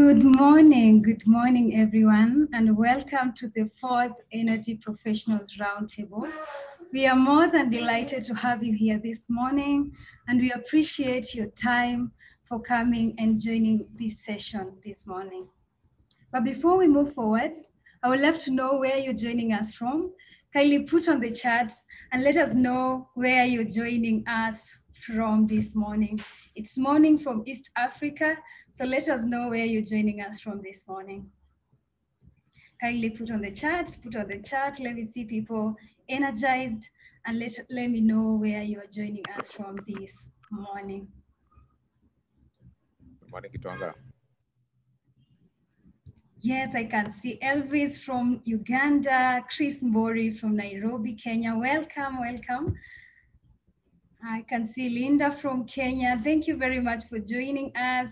Good morning, good morning, everyone, and welcome to the fourth Energy Professionals Roundtable. We are more than delighted to have you here this morning, and we appreciate your time for coming and joining this session this morning. But before we move forward, I would love to know where you're joining us from. Kindly put on the chat and let us know where you're joining us from this morning. It's morning from East Africa, so let us know where you're joining us from this morning. Kindly put on the chat, put on the chat. Let me see people energized and let, let me know where you are joining us from this morning. Good morning, Kitwanga. Yes, I can see Elvis from Uganda, Chris Mbori from Nairobi, Kenya. Welcome, welcome. I can see Linda from Kenya. Thank you very much for joining us.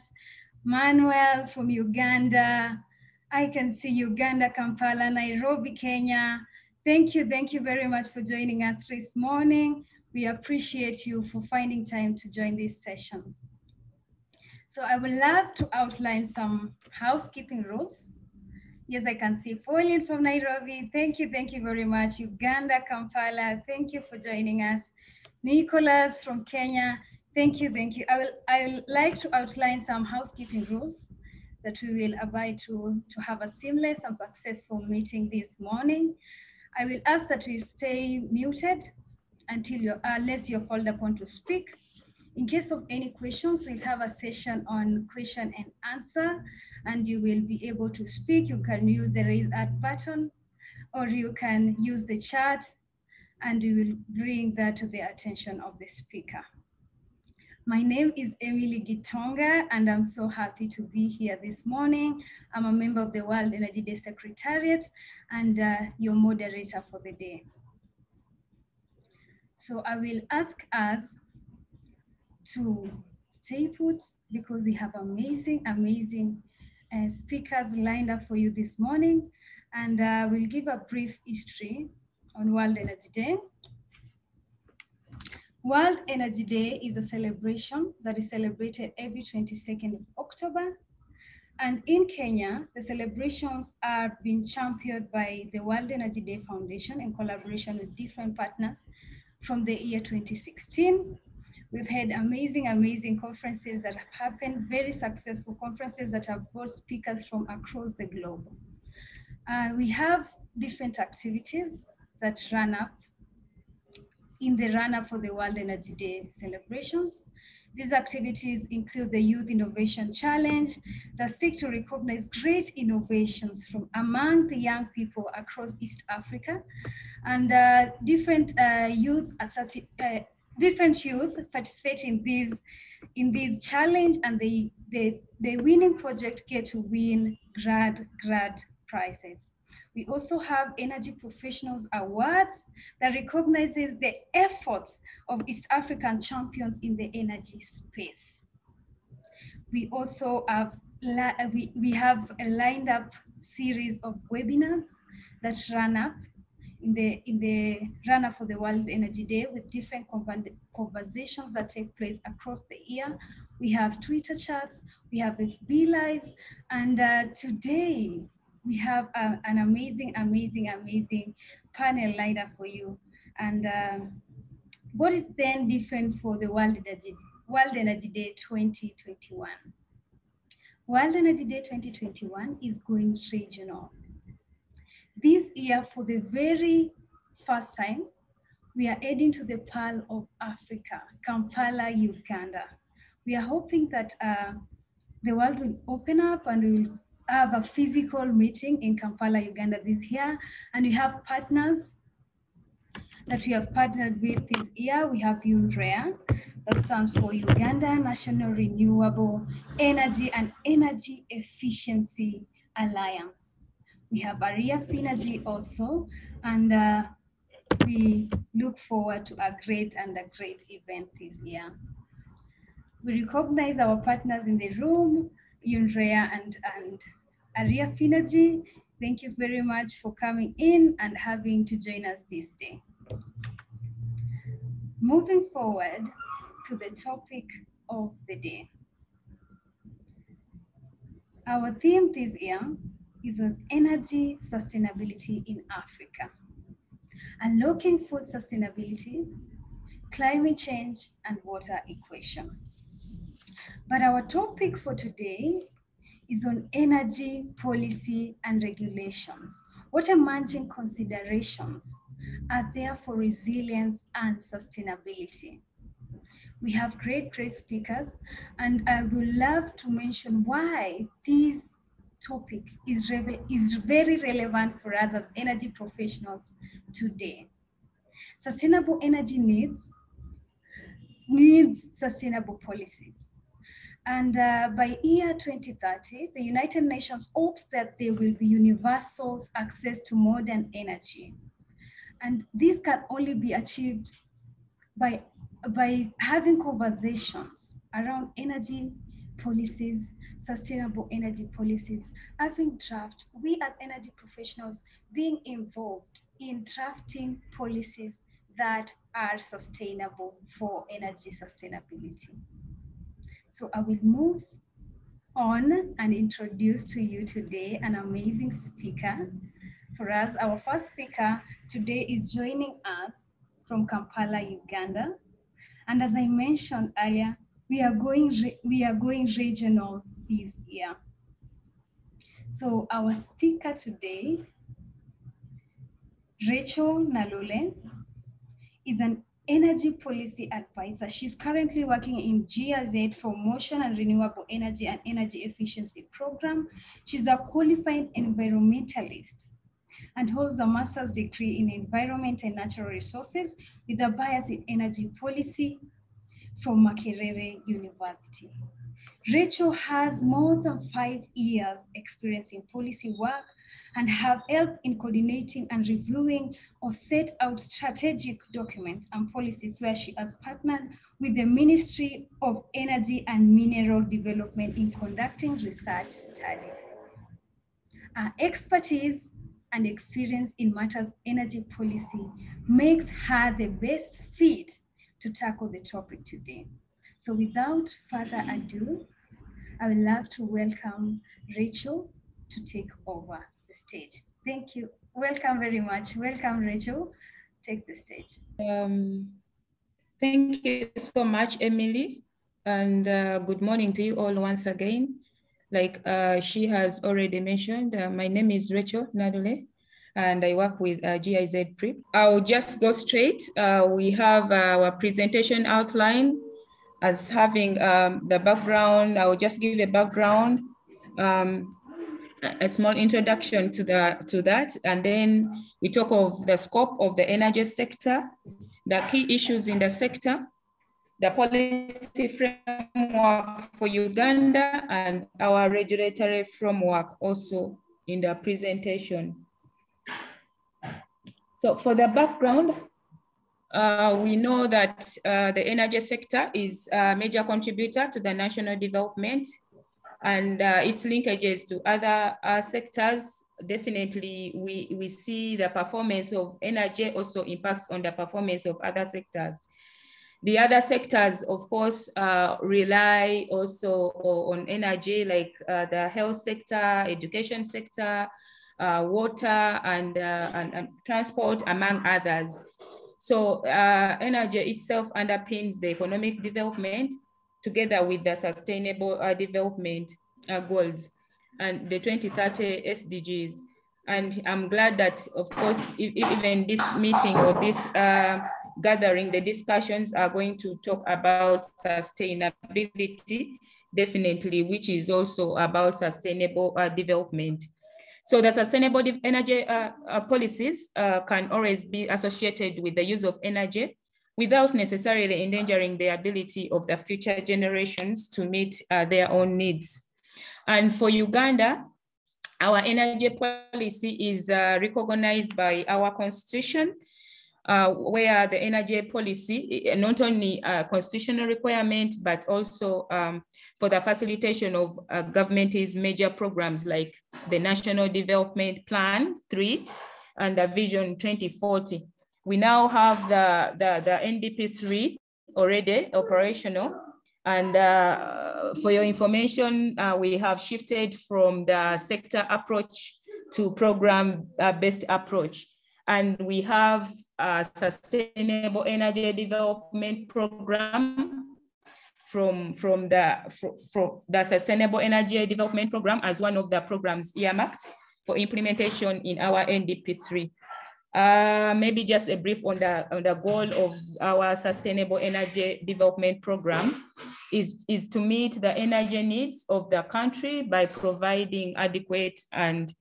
Manuel from Uganda. I can see Uganda, Kampala, Nairobi, Kenya. Thank you, thank you very much for joining us this morning. We appreciate you for finding time to join this session. So I would love to outline some housekeeping rules. Yes, I can see Pauline from Nairobi. Thank you, thank you very much. Uganda, Kampala, thank you for joining us. Nicholas from Kenya, thank you, thank you. I will I will like to outline some housekeeping rules that we will abide to to have a seamless and successful meeting this morning. I will ask that we stay muted until you're unless you're called upon to speak. In case of any questions, we'll have a session on question and answer, and you will be able to speak. You can use the raise hand button, or you can use the chat, and we will bring that to the attention of the speaker. My name is Emily Gitonga, and I'm so happy to be here this morning. I'm a member of the World Energy Day Secretariat and uh, your moderator for the day. So I will ask us to stay put because we have amazing, amazing uh, speakers lined up for you this morning. And uh, we'll give a brief history on World Energy Day. World Energy Day is a celebration that is celebrated every 22nd of October. And in Kenya, the celebrations are being championed by the World Energy Day Foundation in collaboration with different partners from the year 2016. We've had amazing, amazing conferences that have happened, very successful conferences that have brought speakers from across the globe. Uh, we have different activities that run up in the run-up for the World Energy Day celebrations. These activities include the Youth Innovation Challenge that seek to recognize great innovations from among the young people across East Africa. And uh, different uh, youth uh, different youth participate in these in these challenge and the, the, the winning project get to win grad grad prizes. We also have Energy Professionals Awards that recognizes the efforts of East African champions in the energy space. We also have, we, we have a lined up series of webinars that run up in the in the run up for the World Energy Day with different conversations that take place across the year. We have Twitter chats, we have FB lives, and uh, today we have a, an amazing, amazing, amazing panel lined up for you. And um, what is then different for the World Energy, World Energy Day 2021? World Energy Day 2021 is going regional. This year, for the very first time, we are heading to the Pearl of Africa, Kampala, Uganda. We are hoping that uh, the world will open up and we will have a physical meeting in Kampala, Uganda this year, and we have partners that we have partnered with this year. We have UNREA, that stands for Uganda National Renewable Energy and Energy Efficiency Alliance. We have Aria Finergy also, and uh, we look forward to a great and a great event this year. We recognize our partners in the room, UNREA and, and Aria Finergy. Thank you very much for coming in and having to join us this day. Moving forward to the topic of the day. Our theme this year is on energy sustainability in Africa. Unlocking food sustainability, climate change, and water equation. But our topic for today is on energy policy and regulations. What emerging considerations are there for resilience and sustainability? We have great, great speakers, and I would love to mention why this topic is, is very relevant for us as energy professionals today. Sustainable energy needs needs sustainable policies. And uh, by year 2030, the United Nations hopes that there will be universal access to modern energy. And this can only be achieved by, by having conversations around energy policies, sustainable energy policies, having draft, we as energy professionals being involved in drafting policies that are sustainable for energy sustainability. So I will move on and introduce to you today an amazing speaker. For us, our first speaker today is joining us from Kampala, Uganda. And as I mentioned earlier, we are going, we are going regional this year. So our speaker today, Racheal Nalule, is an energy policy advisor. She's currently working in GIZ Promotion and Renewable Energy and Energy Efficiency Program. She's a qualified environmentalist and holds a master's degree in environment and natural resources with a bias in energy policy from Makerere University. Racheal has more than five years experience in policy work and have helped in coordinating and reviewing of set out strategic documents and policies where she has partnered with the Ministry of Energy and Mineral Development in conducting research studies. Her expertise and experience in matters energy policy makes her the best fit to tackle the topic today. So without further ado, I would love to welcome Racheal to take over the stage. Thank you. Welcome very much. Welcome, Racheal. Take the stage. Um, thank you so much, Emily. And uh, good morning to you all once again. Like uh, she has already mentioned, uh, my name is Racheal Nalule and I work with uh, GIZ PREP. I'll just go straight. Uh, we have our presentation outline as having um, the background. I'll just give a background, um, a small introduction to, the, to that, and then we talk of the scope of the energy sector, the key issues in the sector, the policy framework for Uganda, and our regulatory framework also in the presentation. So for the background, uh, we know that uh, the energy sector is a major contributor to the national development and uh, its linkages to other uh, sectors. Definitely, we, we see the performance of energy also impacts on the performance of other sectors. The other sectors, of course, uh, rely also on energy, like uh, the health sector, education sector, water, and, and, and transport, among others. So uh, energy itself underpins the economic development together with the sustainable uh, development uh, goals and the 2030 SDGs. And I'm glad that, of course, even this meeting or this uh, gathering, the discussions are going to talk about sustainability, definitely, which is also about sustainable uh, development. So the sustainable energy uh, uh, policies can always be associated with the use of energy without necessarily endangering the ability of the future generations to meet uh, their own needs. And for Uganda, our energy policy is uh, recognized by our constitution uh, where the energy policy, eh, not only a constitutional requirement, but also um, for the facilitation of uh, government's major programs like the National Development Plan 3 and the Vision 2040. We now have the, the, the NDP 3 already operational, And uh, for your information, uh, we have shifted from the sector approach to program-based uh, approach. And we have a sustainable energy development program from, from, the, from the Sustainable Energy Development Program as one of the programs earmarked for implementation in our NDP3. Uh, maybe just a brief on the, on the goal of our Sustainable Energy Development Program is, is to meet the energy needs of the country by providing adequate and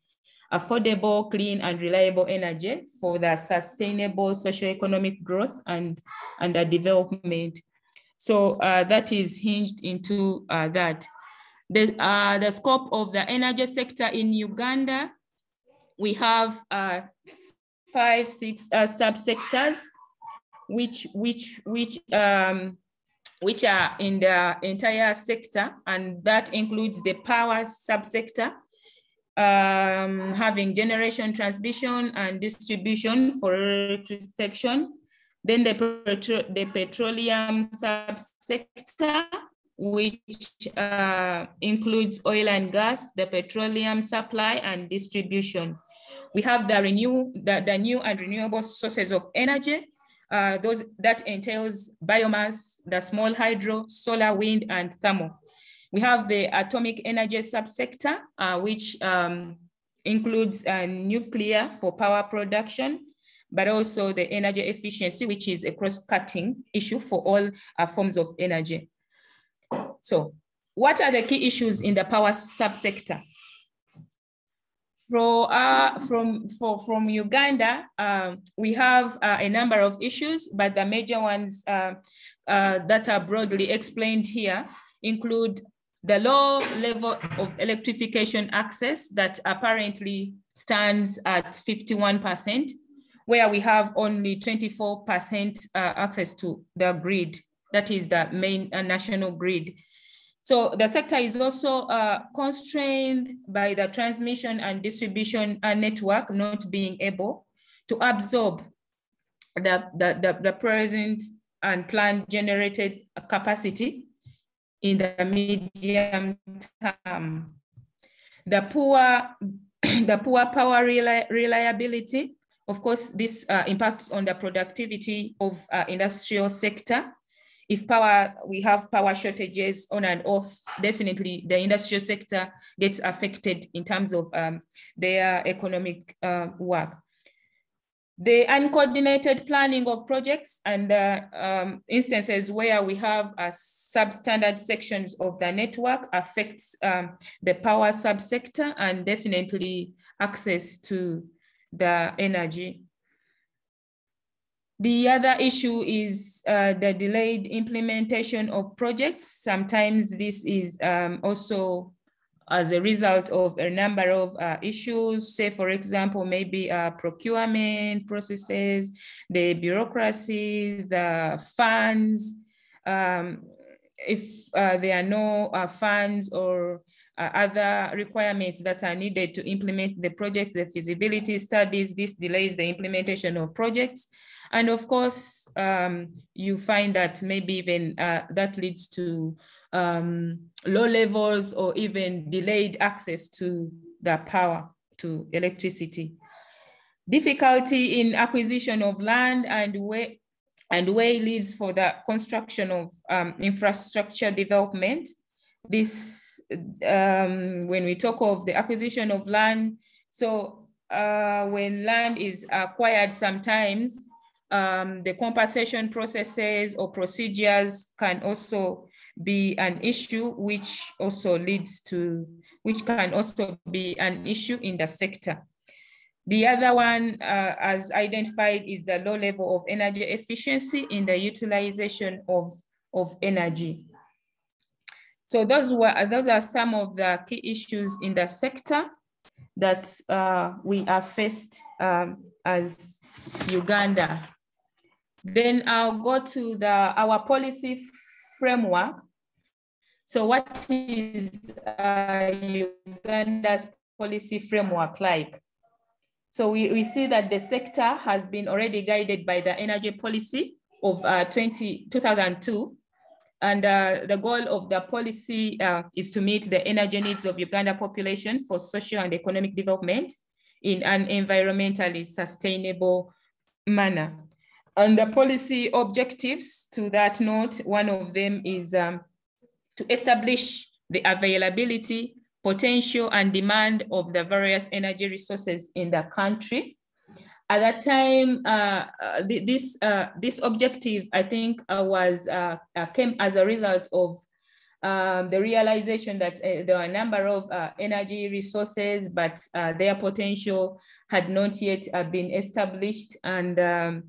affordable, clean, and reliable energy for the sustainable socioeconomic growth and, and the development. So uh, that is hinged into uh, that. The, uh, the scope of the energy sector in Uganda, we have uh, five, six uh, subsectors, which, which, which, um, which are in the entire sector, and that includes the power subsector, um, having generation, transmission, and distribution for protection. Then the, petro the petroleum subsector, which uh, includes oil and gas, the petroleum supply and distribution. We have the renew the, the new and renewable sources of energy. Uh, those that entails biomass, the small hydro, solar, wind, and thermal. We have the atomic energy subsector, uh, which um, includes uh, nuclear for power production, but also the energy efficiency, which is a cross-cutting issue for all uh, forms of energy. So what are the key issues in the power subsector? For, uh, from, for, from Uganda, um, we have uh, a number of issues, but the major ones uh, uh that are broadly explained here include the low level of electrification access that apparently stands at 51%, where we have only 24% uh, access to the grid, that is the main uh, national grid. So the sector is also uh, constrained by the transmission and distribution uh, network not being able to absorb the, the, the, the present and planned generated capacity in the medium term. The poor, the poor power reliability, of course, this uh, impacts on the productivity of uh, industrial sector. If power, we have power shortages on and off, definitely the industrial sector gets affected in terms of um, their economic uh, work the uncoordinated planning of projects and uh, um, instances where we have uh, substandard sections of the network affects um, the power subsector and definitely access to the energy. The other issue is uh, the delayed implementation of projects. Sometimes this is um, also as a result of a number of uh, issues, say, for example, maybe uh, procurement processes, the bureaucracy, the funds. Um, if uh, there are no uh, funds or uh, other requirements that are needed to implement the project, the feasibility studies, this delays the implementation of projects. And of course, um, you find that maybe even uh, that leads to um, low levels or even delayed access to the power, to electricity. Difficulty in acquisition of land and way, and wayleaves for the construction of um, infrastructure development. This, um, when we talk of the acquisition of land, so uh, when land is acquired sometimes, um, the compensation processes or procedures can also be an issue which also leads to, which can also be an issue in the sector. The other one, uh, as identified, is the low level of energy efficiency in the utilization of, of energy. So those were those are some of the key issues in the sector that uh, we are faced um, as Uganda. Then I'll go to the our policy framework so what is uh, Uganda's policy framework like? So we, we see that the sector has been already guided by the energy policy of uh, 20, 2002 And uh, the goal of the policy uh, is to meet the energy needs of Uganda population for social and economic development in an environmentally sustainable manner. The policy objectives to that note, one of them is um, to establish the availability, potential, and demand of the various energy resources in the country. At that time, uh, uh, this, uh, this objective, I think, uh, was uh, uh, came as a result of um, the realization that there are a number of energy resources, but their potential had not yet been established. And um,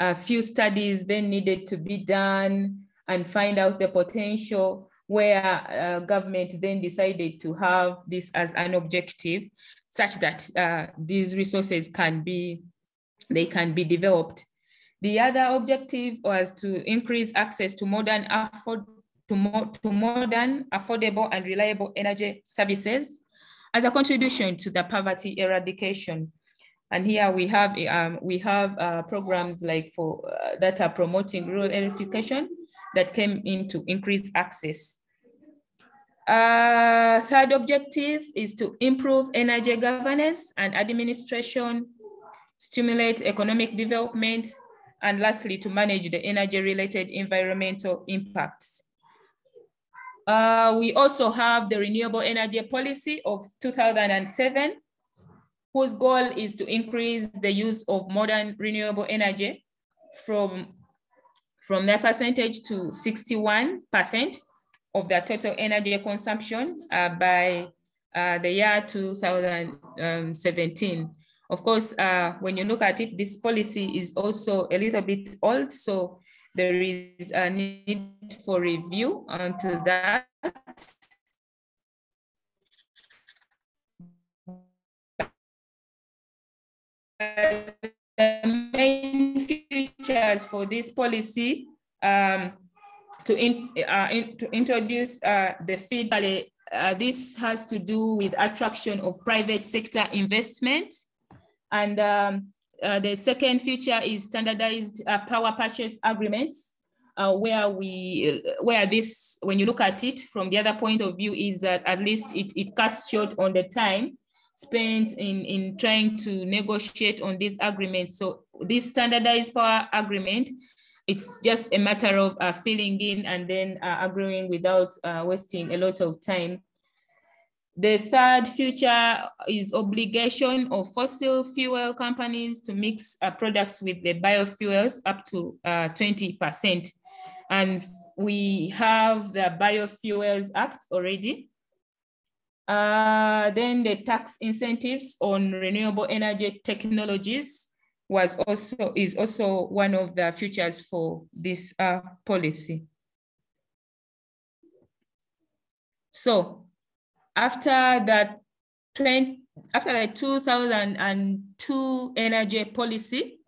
a few studies then needed to be done and find out the potential where uh, government then decided to have this as an objective such that uh, these resources can be, they can be developed. The other objective was to increase access to modern, afford, to, mo to modern, affordable and reliable energy services as a contribution to the poverty eradication. And here we have um, we have uh, programs like for uh, that are promoting rural electrification that came in to increase access uh, third objective is to improve energy governance and administration, stimulate economic development, and lastly, to manage the energy-related environmental impacts. Uh, we also have the renewable energy policy of 2007, whose goal is to increase the use of modern renewable energy from, from that percentage to 61% of their total energy consumption uh, by uh, the year 2017. Of course, uh, when you look at it, this policy is also a little bit old, so there is a need for review onto that. The main features for this policy um, to, in, uh, in, to introduce uh, the feedback. Uh, this has to do with attraction of private sector investment. And um, uh, the second feature is standardized uh, power purchase agreements, uh, where we, where this, when you look at it from the other point of view, is that at least it, it cuts short on the time spent in, in trying to negotiate on these agreements. So this standardized power agreement it's just a matter of uh, filling in and then uh, agreeing without uh, wasting a lot of time. The third feature is obligation of fossil fuel companies to mix uh, products with the biofuels up to 20%. Uh, and we have the Biofuels Act already. Uh, then the tax incentives on renewable energy technologies was also is also one of the features for this uh, policy. So after that 20, after the 2002 energy policy,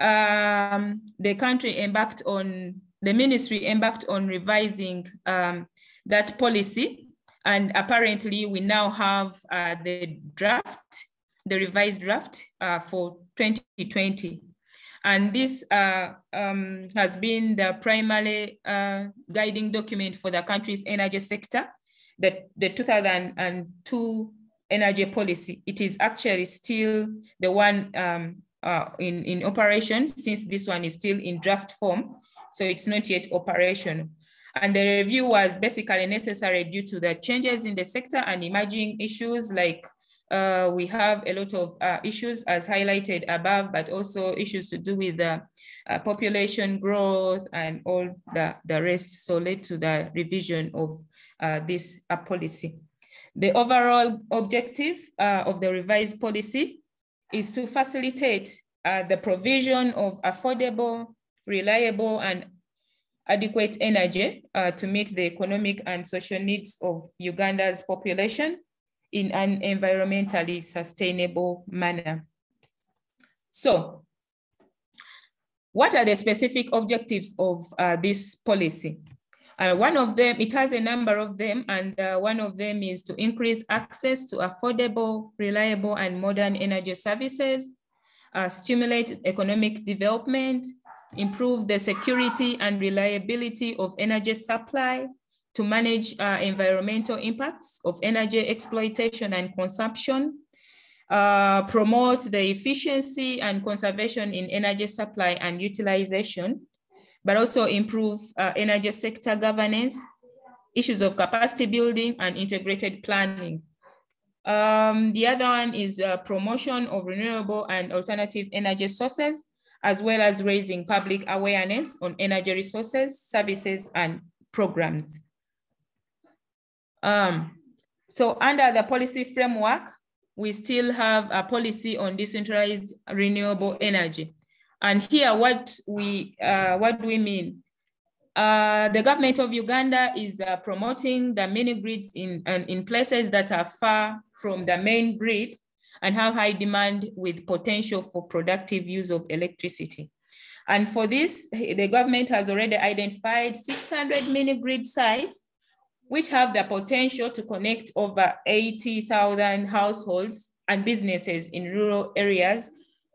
um, the country embarked on, the ministry embarked on revising um, that policy. And apparently we now have uh, the draft, the revised draft uh, for 2020. And this uh, um, has been the primary uh, guiding document for the country's energy sector, the, the 2002 energy policy. It is actually still the one um, uh, in, in operation since this one is still in draft form. So it's not yet operational. And the review was basically necessary due to the changes in the sector and emerging issues like uh, we have a lot of uh, issues as highlighted above, but also issues to do with the uh, population growth and all the, the rest. So led to the revision of uh, this uh, policy. The overall objective uh, of the revised policy is to facilitate the provision of affordable, reliable, and adequate energy to meet the economic and social needs of Uganda's population in an environmentally sustainable manner. So what are the specific objectives of uh, this policy? Uh, one of them, it has a number of them, and uh, one of them is to increase access to affordable, reliable, and modern energy services, uh, stimulate economic development, improve the security and reliability of energy supply, to manage uh, environmental impacts of energy exploitation and consumption, uh, promote the efficiency and conservation in energy supply and utilization, but also improve uh, energy sector governance, issues of capacity building and integrated planning. Um, the other one is uh, promotion of renewable and alternative energy sources, as well as raising public awareness on energy resources, services, and programs. Um, so under the policy framework, we still have a policy on decentralized renewable energy. And here, what we uh, what do we mean? Uh, the government of Uganda is uh, promoting the mini grids in, in places that are far from the main grid and have high demand with potential for productive use of electricity. And for this, the government has already identified 600 mini grid sites, which have the potential to connect over 80,000 households and businesses in rural areas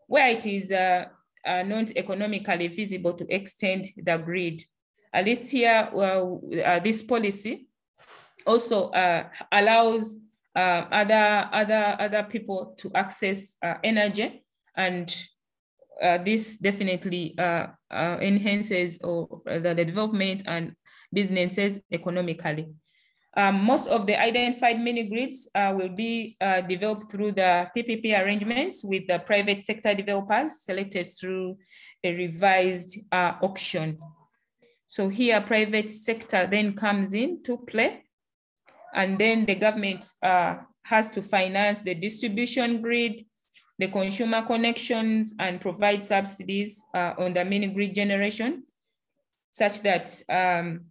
where it is uh, uh, not economically feasible to extend the grid. At least here, uh, this policy also uh, allows uh, other, other, other people to access uh, energy and uh, this definitely uh, uh, enhances or the, the, development and businesses economically. Um, most of the identified mini grids uh, will be developed through the PPP arrangements with the private sector developers selected through a reverse auction. So here private sector then comes in to play and then the government uh, has to finance the distribution grid, the consumer connections, and provide subsidies uh, on the mini grid generation, such that um,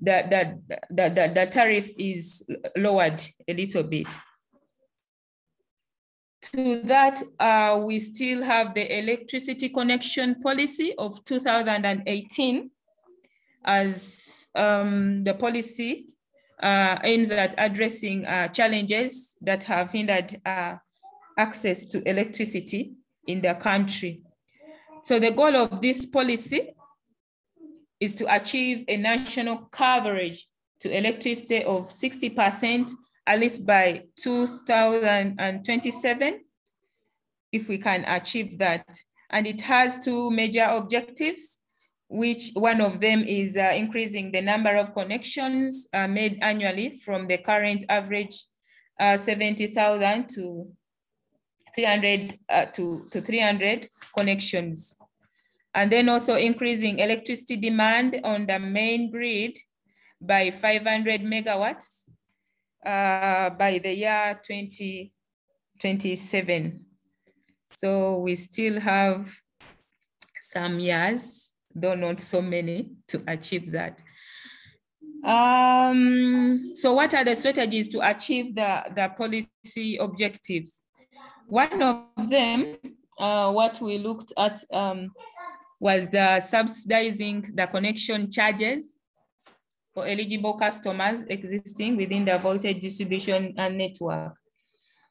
the, the, the, the, tariff is lowered a little bit. To that, uh, we still have the electricity connection policy of 2018 as um, the policy uh, aims at addressing uh, challenges that have hindered uh, access to electricity in the country. So the goal of this policy is to achieve a national coverage to electricity of 60% at least by 2027, if we can achieve that. And it has two major objectives which one of them is uh, increasing the number of connections uh, made annually from the current average uh, 70,000 to 300 uh, to, to 300 connections. And then also increasing electricity demand on the main grid by 500 megawatts uh, by the year 2027. So we still have some years though not so many, to achieve that. Um, so what are the strategies to achieve the, the policy objectives? One of them, uh, what we looked at um, was the subsidizing the connection charges for eligible customers existing within the voltage distribution network.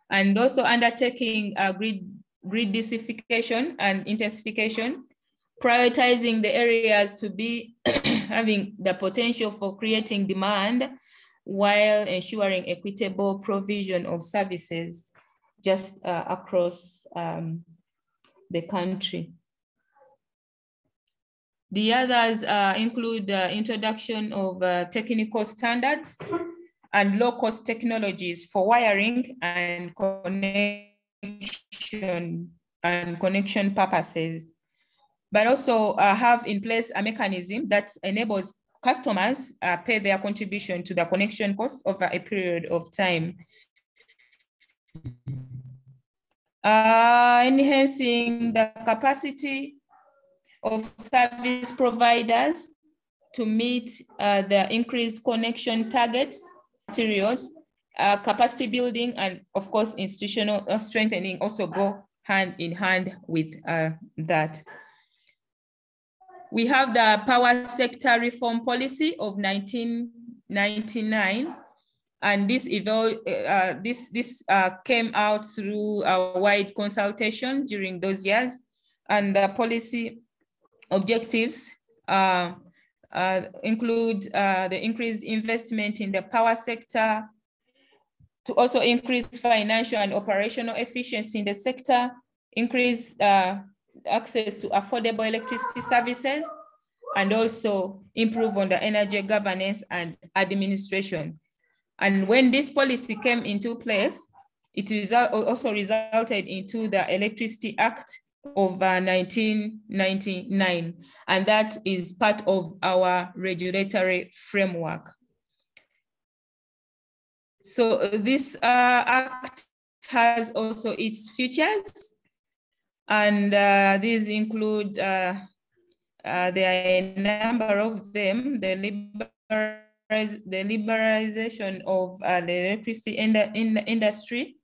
And also undertaking a grid, grid densification and intensification prioritizing the areas to be having the potential for creating demand while ensuring equitable provision of services just uh, across um, the country. The others uh, include the introduction of uh, technical standards and low-cost technologies for wiring and connection and connection purposes but also uh, have in place a mechanism that enables customers uh, pay their contribution to the connection cost over a period of time. Uh, enhancing the capacity of service providers to meet uh, the increased connection targets, materials, uh, capacity building, and of course, institutional strengthening also go hand in hand with uh, that. We have the power sector reform policy of 1999. And this, uh, this, this uh, came out through a wide consultation during those years. And the policy objectives uh, uh, include uh, the increased investment in the power sector, to also increase financial and operational efficiency in the sector, increase uh, access to affordable electricity services, and also improve on the energy governance and administration. And when this policy came into place, it also resulted into the Electricity Act of uh, 1999, and that is part of our regulatory framework. So this uh, act has also its features, and uh, these include, uh, uh, there are a number of them, the, liberaliz the liberalization of uh, the electricity in the, in the industry,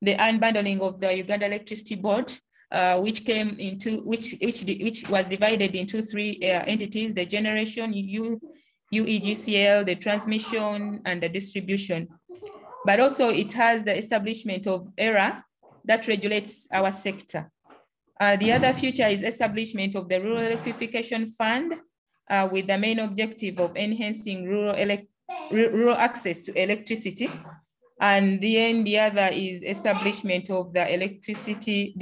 the unbundling of the Uganda Electricity Board, uh, which came into which which which was divided into three uh, entities: the generation, U, UEGCL, the transmission, and the distribution. But also, it has the establishment of ERA that regulates our sector. Uh, the other feature is establishment of the Rural Electrification Fund uh, with the main objective of enhancing rural, rural access to electricity and then the other is establishment of the electricity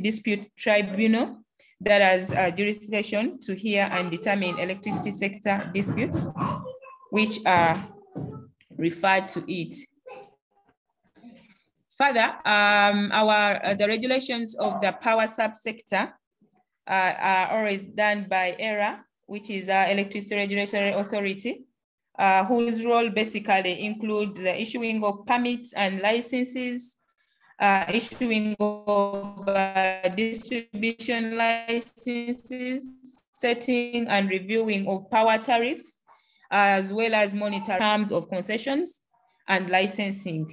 dispute tribunal that has a jurisdiction to hear and determine electricity sector disputes, which are referred to it. Further, um, our uh, the regulations of the power subsector uh, are always done by ERA, which is our Electricity Regulatory Authority, uh, whose role basically include the issuing of permits and licenses, uh, issuing of uh, distribution licenses, setting and reviewing of power tariffs, as well as monitoring terms of concessions and licensing.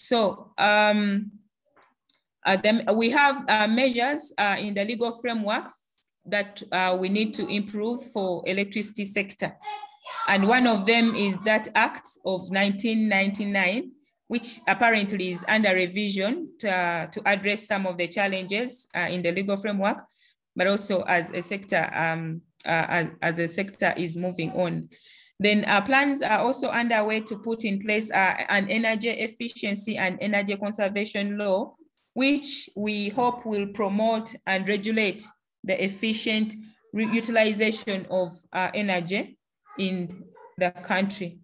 So um, uh, we have uh, measures uh, in the legal framework that uh, we need to improve for electricity sector. And one of them is that act of 1999, which apparently is under revision to, uh, to address some of the challenges uh, in the legal framework, but also as a sector, um, as, as a sector is moving on. Then our plans are also underway to put in place uh, an energy efficiency and energy conservation law, which we hope will promote and regulate the efficient utilization of uh, energy in the country.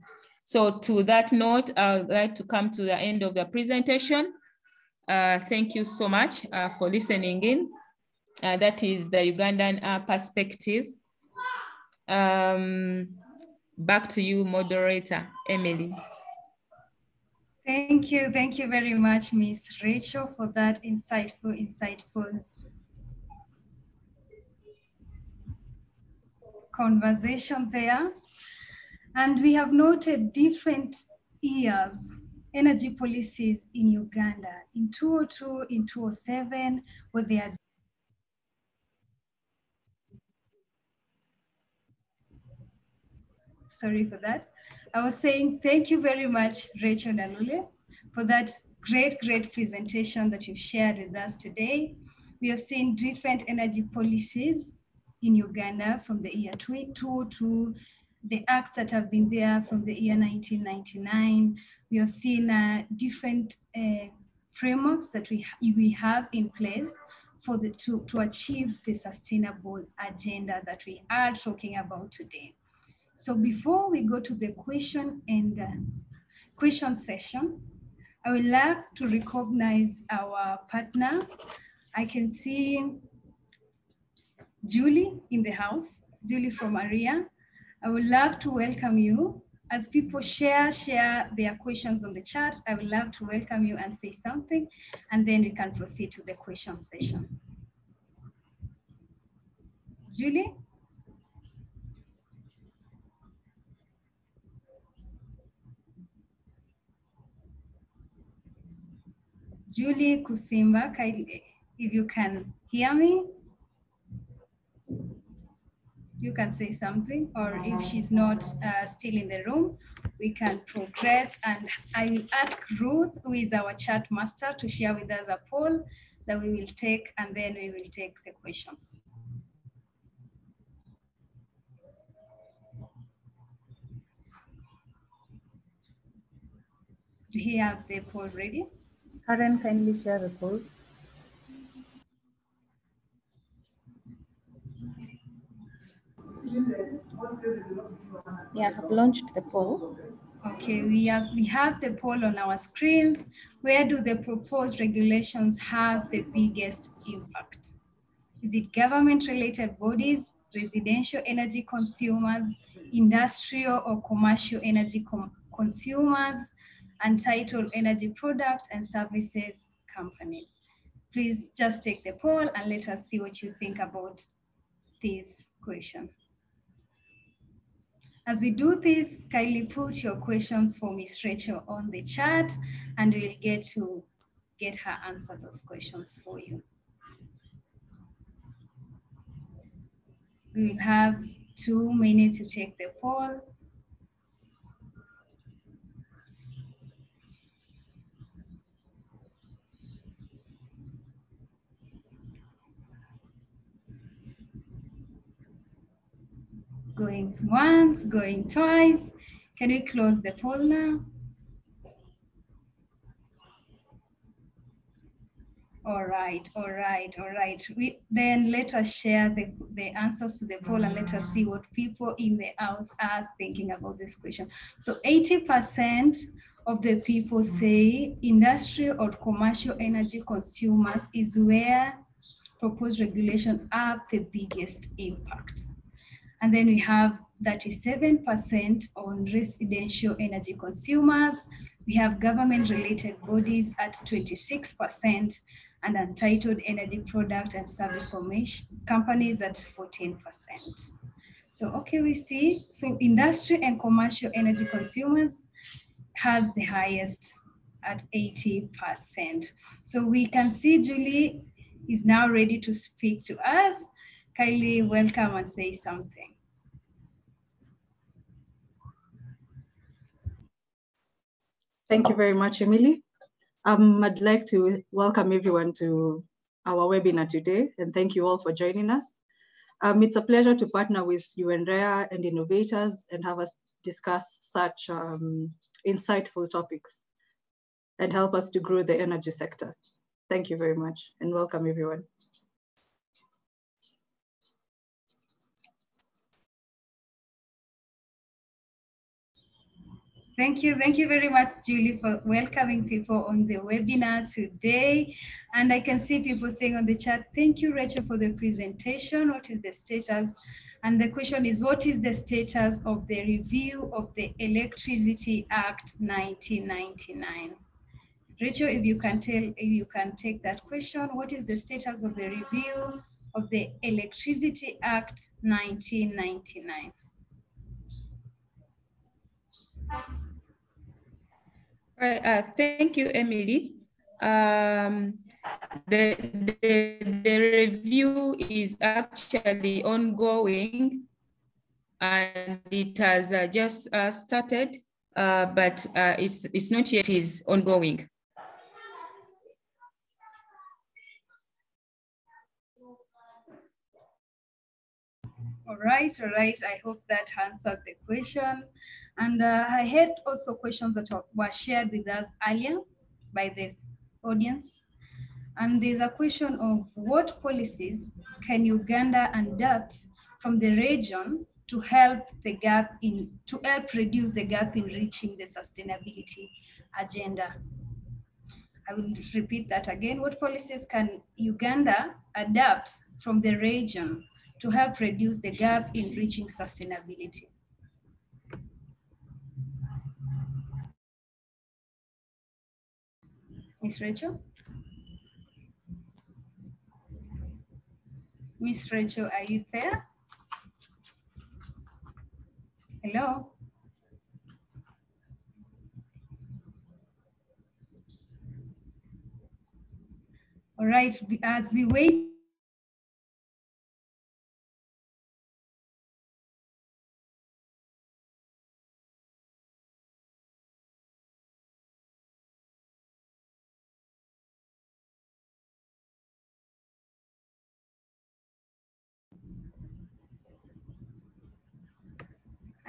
So to that note, I would like to come to the end of the presentation. Uh, thank you so much uh, for listening in. Uh, that is the Ugandan uh, perspective. Um, back to you, moderator, Emily. Thank you. Thank you very much, Miss Racheal, for that insightful, insightful conversation there. And we have noted different years energy policies in Uganda in 202, in 207, where they are sorry for that. I was saying thank you very much, Racheal Nalule, for that great, great presentation that you shared with us today. We have seen different energy policies in Uganda from the year 2002 the acts that have been there from the year 1999. We have seen uh, different uh, frameworks that we, we have in place for the, to, to achieve the sustainable agenda that we are talking about today. So before we go to the question and uh, question session, I would like to recognize our partner. I can see Julie in the house, Julie from AREA. I would love to welcome you. As people share, share their questions on the chat, I would love to welcome you and say something, and then we can proceed to the question session. Julie? Julie Kusimba, if you can hear me, you can say something, or if she's not uh, still in the room, we can progress. And I will ask Ruth, who is our chat master, to share with us a poll that we will take, and then we will take the questions. Do you have the poll ready? Karen, kindly share the poll. Yeah, I've launched the poll. Okay, we have we have the poll on our screens. Where do the proposed regulations have the biggest impact? Is it government-related bodies, residential energy consumers, industrial or commercial energy com consumers, untitled energy products and services companies? Please just take the poll and let us see what you think about this question. As we do this, kindly put your questions for Ms. Racheal on the chat and we'll get to get her answer those questions for you. We will have two minutes to take the poll. Going once, going twice. Can we close the poll now? All right, all right, all right. We, then let us share the, the answers to the poll and let us see what people in the house are thinking about this question. So 80% of the people say industrial or commercial energy consumers is where proposed regulation have the biggest impact. And then we have 37% on residential energy consumers. We have government-related bodies at 26% and untitled energy product and service companies at 14%. So, okay, we see, so industry and commercial energy consumers has the highest at 80%. So we can see Julie is now ready to speak to us. Kylie, welcome and say something. Thank you very much, Emily. Um, I'd like to welcome everyone to our webinar today, and thank you all for joining us. Um, it's a pleasure to partner with UNREA and innovators and have us discuss such um, insightful topics and help us to grow the energy sector. Thank you very much and welcome everyone. Thank you. Thank you very much, Julie, for welcoming people on the webinar today. And I can see people saying on the chat, thank you, Racheal, for the presentation. What is the status? And the question is, what is the status of the review of the Electricity Act 1999? Racheal, if you can tell, if you can take that question, what is the status of the review of the Electricity Act 1999? Right, uh, thank you, Emily. Um, the, the, the review is actually ongoing and it has uh, just uh, started, uh, but uh, it's, it's not yet, it is ongoing. All right, all right. I hope that answered the question. And uh, I had also questions that were shared with us earlier by the audience. And there's a question of what policies can Uganda adopt from the region to help the gap in, to help reduce the gap in reaching the sustainability agenda. I will repeat that again. What policies can Uganda adapt from the region to help reduce the gap in reaching sustainability? Miss Racheal? Miss Racheal, are you there? Hello? All right, as we wait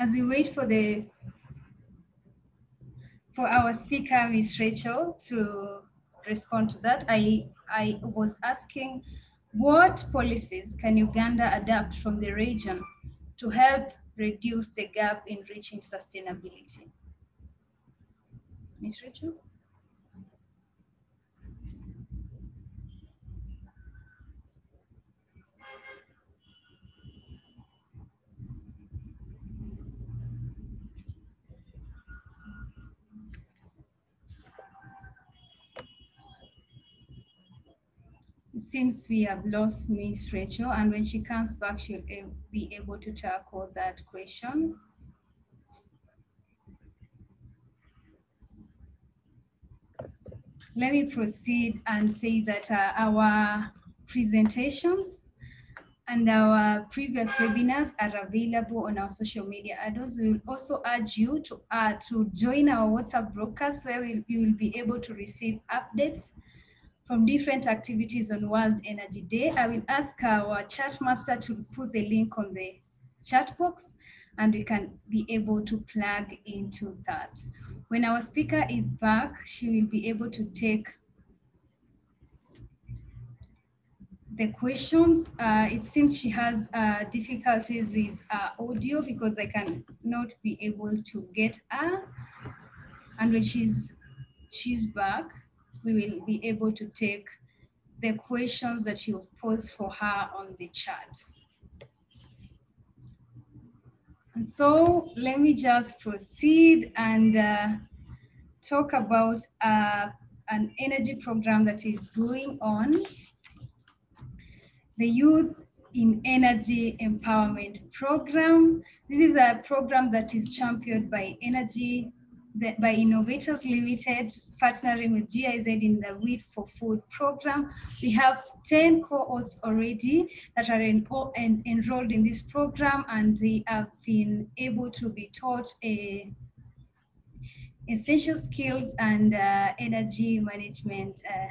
as we wait for the for our speaker, Ms. Racheal, to respond to that, I, I was asking what policies can Uganda adapt from the region to help reduce the gap in reaching sustainability? Ms. Racheal? It seems we have lost Miss Racheal, and when she comes back, she'll be able to tackle that question. Let me proceed and say that uh, our presentations and our previous webinars are available on our social media. And also, we will also urge you to, uh, to join our WhatsApp broadcast where we'll, you will be able to receive updates from different activities on World Energy Day. I will ask our chat master to put the link on the chat box and we can be able to plug into that. When our speaker is back, she will be able to take the questions. Uh, it seems she has uh, difficulties with uh, audio because I can not be able to get her. And when she's she's back, we will be able to take the questions that you've posed for her on the chat. And so let me just proceed and uh, talk about uh, an energy program that is going on. The Youth in Energy Empowerment Program. This is a program that is championed by Energy the, by Innovators Limited, partnering with GIZ in the Wheat for Food program. We have 10 cohorts already that are en en enrolled in this program, and they have been able to be taught a essential skills and uh, energy management uh,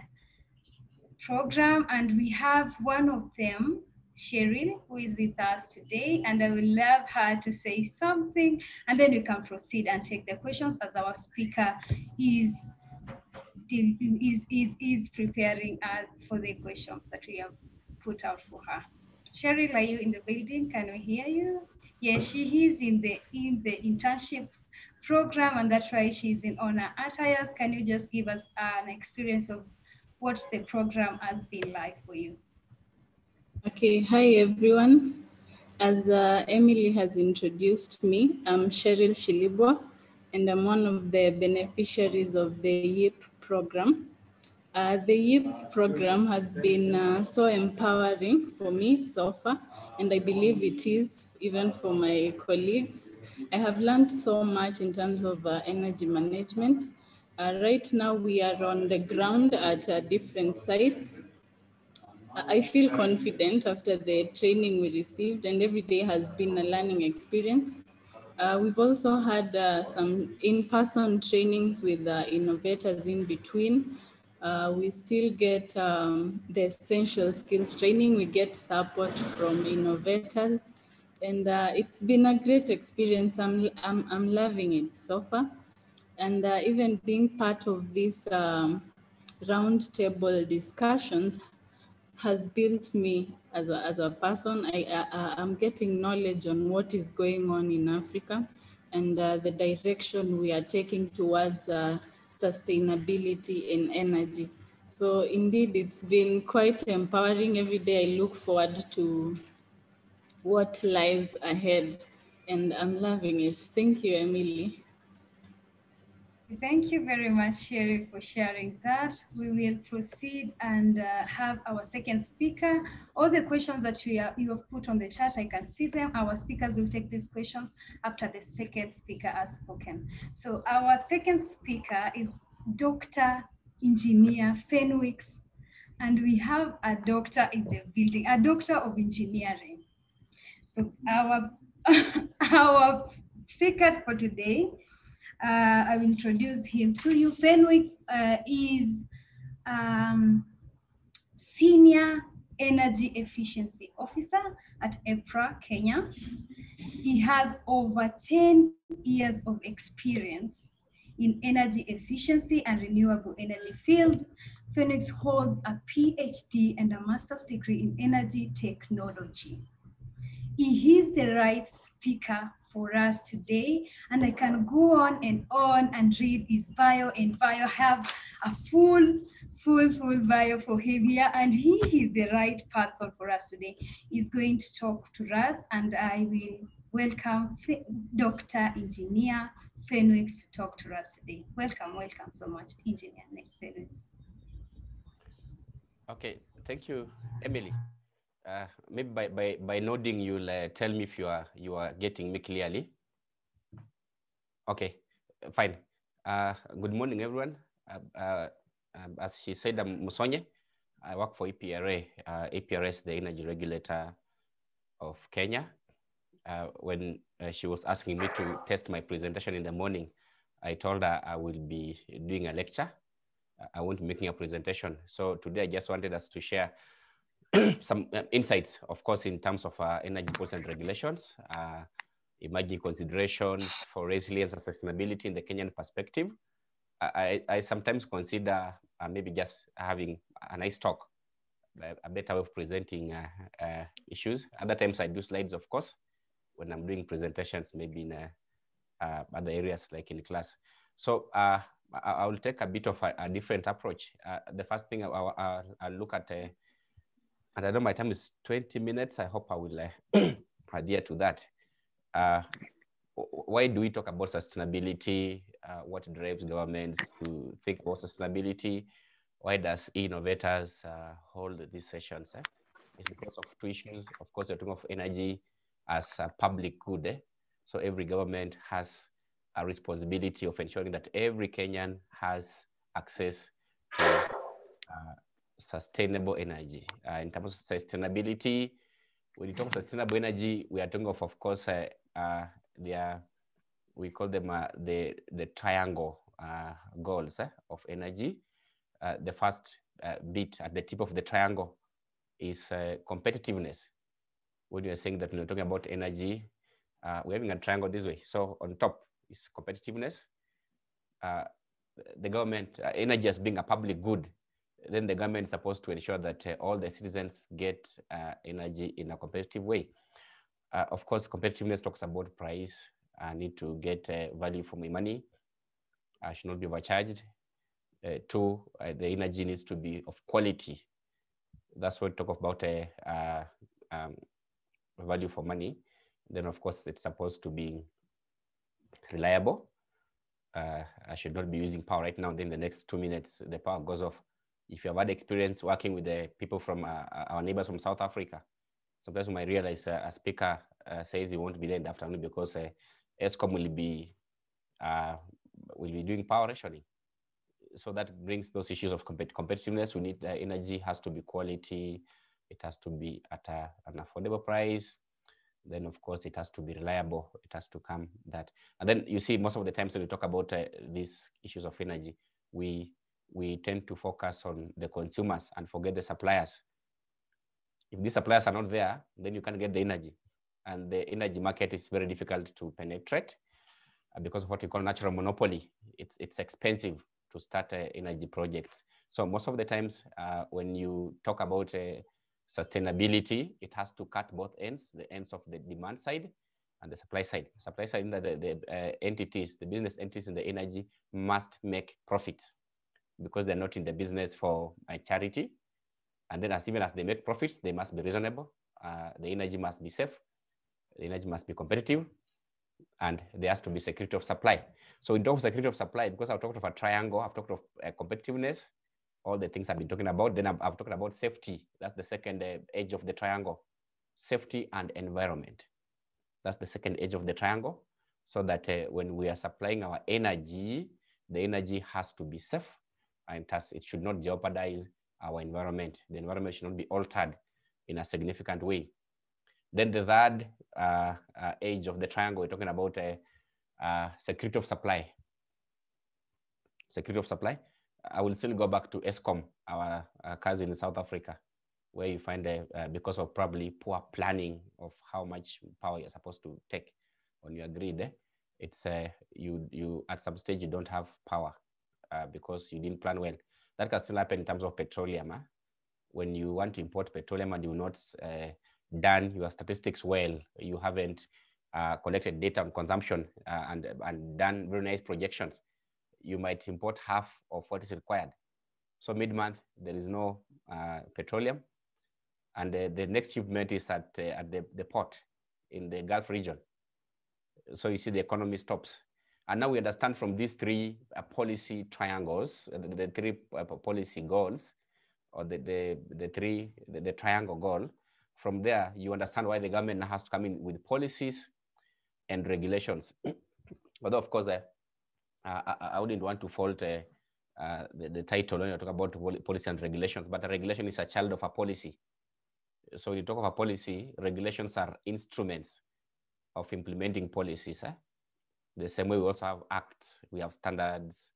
program. And we have one of them, Cheryl, who is with us today, and I would love her to say something, and then we can proceed and take the questions as our speaker is is is, is preparing uh, for the questions that we have put out for her. Cheryl, are you in the building? Can we hear you? Yes, she is in the in the internship program, and that's why she's in honor attires. Can you just give us an experience of what the program has been like for you? Okay, hi everyone. As uh, Emily has introduced me, I'm Cheryl Shilibwa, and I'm one of the beneficiaries of the YIP program. Uh, the YIP program has been uh, so empowering for me so far, and I believe it is even for my colleagues. I have learned so much in terms of uh, energy management. Uh, right now, we are on the ground at uh, different sites. I feel confident after the training we received, and every day has been a learning experience. Uh, we've also had uh, some in-person trainings with uh, innovators in between. Uh, we still get um, the essential skills training. We get support from innovators, and uh, it's been a great experience. I'm, I'm, I'm loving it so far. And uh, even being part of these um, roundtable discussions has built me as a, as a person. I, I, I'm getting knowledge on what is going on in Africa and uh, the direction we are taking towards uh, sustainability in energy. So indeed, it's been quite empowering. Every day I look forward to what lies ahead and I'm loving it. Thank you, Emily. Thank you very much, Sherry, for sharing that. We will proceed and uh, have our second speaker. All the questions that we are, you have put on the chat, I can see them. Our speakers will take these questions after the second speaker has spoken. So our second speaker is Dr. Engineer Fenwicks, and we have a doctor in the building, a doctor of engineering. So our, our speakers for today I will introduce him to you. Fenwicks uh, is um, Senior Energy Efficiency Officer at EPRA, Kenya. He has over 10 years of experience in energy efficiency and renewable energy field. Fenwicks holds a PhD and a master's degree in energy technology. He is the right speaker for us today, and I can go on and on and read his bio and bio. have a full, full, full bio for him here, and he is the right person for us today. He's going to talk to us, and I will welcome Dr. Engineer Fenwick to talk to us today. Welcome, welcome so much, Engineer Nick Fenwick. Okay, thank you, Emily. Uh, maybe by, by, by nodding, you'll uh, tell me if you are, you are getting me clearly. Okay, fine. Uh, good morning, everyone. Uh, uh, um, as she said, I'm Musonye. I work for EPRA. Uh, EPRA is the energy regulator of Kenya. when she was asking me to test my presentation in the morning, I told her I will be doing a lecture. I won't be making a presentation. So today I just wanted us to share some uh, insights, of course, in terms of uh, energy policy and regulations, uh, emerging considerations for resilience and sustainability in the Kenyan perspective. I, I sometimes consider uh, maybe just having a nice talk, a better way of presenting uh, uh, issues. Other times I do slides, of course, when I'm doing presentations, maybe in other areas like in class. So I, I, will take a bit of a, a different approach. the first thing I, will look at and I know my time is 20 minutes. I hope I will uh, adhere to that. Uh, why do we talk about sustainability? Uh, what drives governments to think about sustainability? Why does innovators uh, hold these sessions? Eh? It's because of two issues. Of course, you're talking of energy as a public good. Eh? So every government has a responsibility of ensuring that every Kenyan has access to uh, sustainable energy. Uh, in terms of sustainability, when you talk sustainable energy, we are talking of, of course, uh, uh, are, we call them uh, the, the triangle uh, goals eh, of energy. Uh, the first bit at the tip of the triangle is competitiveness. When you're saying that when you're talking about energy, we're having a triangle this way. So on top is competitiveness. the government, energy as being a public good then the government is supposed to ensure that uh, all the citizens get uh, energy in a competitive way. Uh, of course, competitiveness talks about price. I need to get uh, value for my money. I should not be overcharged. Uh, two, uh, the energy needs to be of quality. That's what we talk about um, value for money. Then, of course, it's supposed to be reliable. I should not be using power right now. Then the next two minutes, the power goes off if you have had experience working with the people from uh, uh, our neighbors from South Africa, sometimes you might realize uh, a speaker uh, says he won't be there in the afternoon because uh, Eskom will be uh, will be doing power rationing. So that brings those issues of compet competitiveness. We need energy has to be quality. It has to be at a, an affordable price. Then of course it has to be reliable. It has to come that. And then you see most of the times when we talk about these issues of energy, we we tend to focus on the consumers and forget the suppliers. If these suppliers are not there, then you can't get the energy. And the energy market is very difficult to penetrate uh, because of what we call natural monopoly. It's, it's expensive to start energy projects. So most of the times uh, when you talk about uh, sustainability, it has to cut both ends, the ends of the demand side and the supply side. Supply side, the, the uh, entities, the business entities in the energy must make profits because they're not in the business for a charity. And then as even as they make profits, they must be reasonable. Uh, the energy must be safe. The energy must be competitive. And there has to be security of supply. So in terms of security of supply, because I've talked of a triangle, I've talked of uh, competitiveness, all the things I've been talking about. Then I've, I've talked about safety. That's the second uh, edge of the triangle. Safety and environment. That's the second edge of the triangle. So that uh, when we are supplying our energy, the energy has to be safe, and thus it should not jeopardize our environment. The environment should not be altered in a significant way. Then the third uh, uh, age of the triangle, we're talking about uh, uh security of supply. Security of supply. I will still go back to Eskom, our uh, cousin in South Africa, where you find, uh, because of probably poor planning of how much power you're supposed to take on your grid, it's uh, you you at some stage you don't have power uh, because you didn't plan well. That can still happen in terms of petroleum. Huh? When you want to import petroleum and you not uh, done your statistics well, you haven't uh, collected data on consumption uh, and and done very nice projections, you might import half of what is required. So mid-month there is no uh, petroleum, and the next shipment is at at the, the port in the Gulf region so you see the economy stops. And now we understand from these three uh, policy triangles, uh, the, the, three uh, policy goals, or the, the, the three, the, the, triangle goal, from there, you understand why the government has to come in with policies and regulations. Although, of course, I, I, wouldn't want to fault uh, the, the title when you talk about policy and regulations, but a regulation is a child of a policy. So when you talk of a policy, regulations are instruments of implementing policies. Eh? The same way we also have acts, we have standards,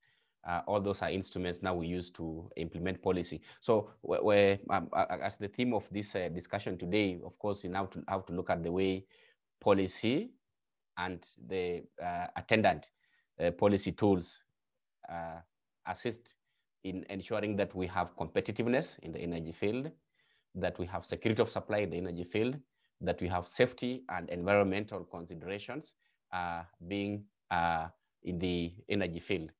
uh, all those are instruments now we use to implement policy. So where, um, as the theme of this uh, discussion today, of course, you now to, have to look at the way policy and the uh, attendant uh, policy tools uh, assist in ensuring that we have competitiveness in the energy field, that we have security of supply in the energy field, that we have safety and environmental considerations uh, being in the energy field.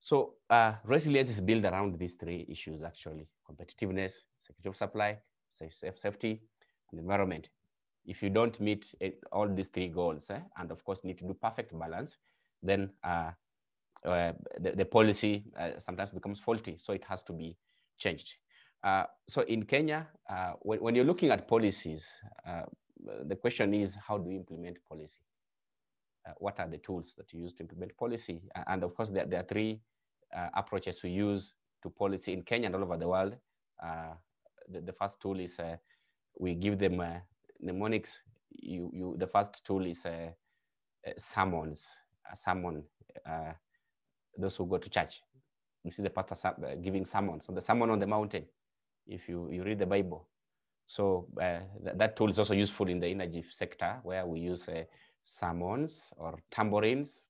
So uh, resilience is built around these three issues actually, competitiveness, security of supply, safe, safety, and environment. If you don't meet all these three goals, eh, and of course need to do perfect balance, then uh, uh, the, the, policy uh, sometimes becomes faulty, so it has to be changed. Uh, so in Kenya, uh, when, when, you're looking at policies, uh, the question is how do you implement policy? Uh, what are the tools that you use to implement policy? and of course, there, there are three uh, approaches we use to policy in Kenya and all over the world. The, the, first tool is we give them mnemonics. You, you, the first tool is sermons, a sermon, those who go to church. You see the pastor giving sermons on the sermon on the mountain if you, you read the Bible. So uh, th that tool is also useful in the energy sector where we use uh, sermons or tambourines.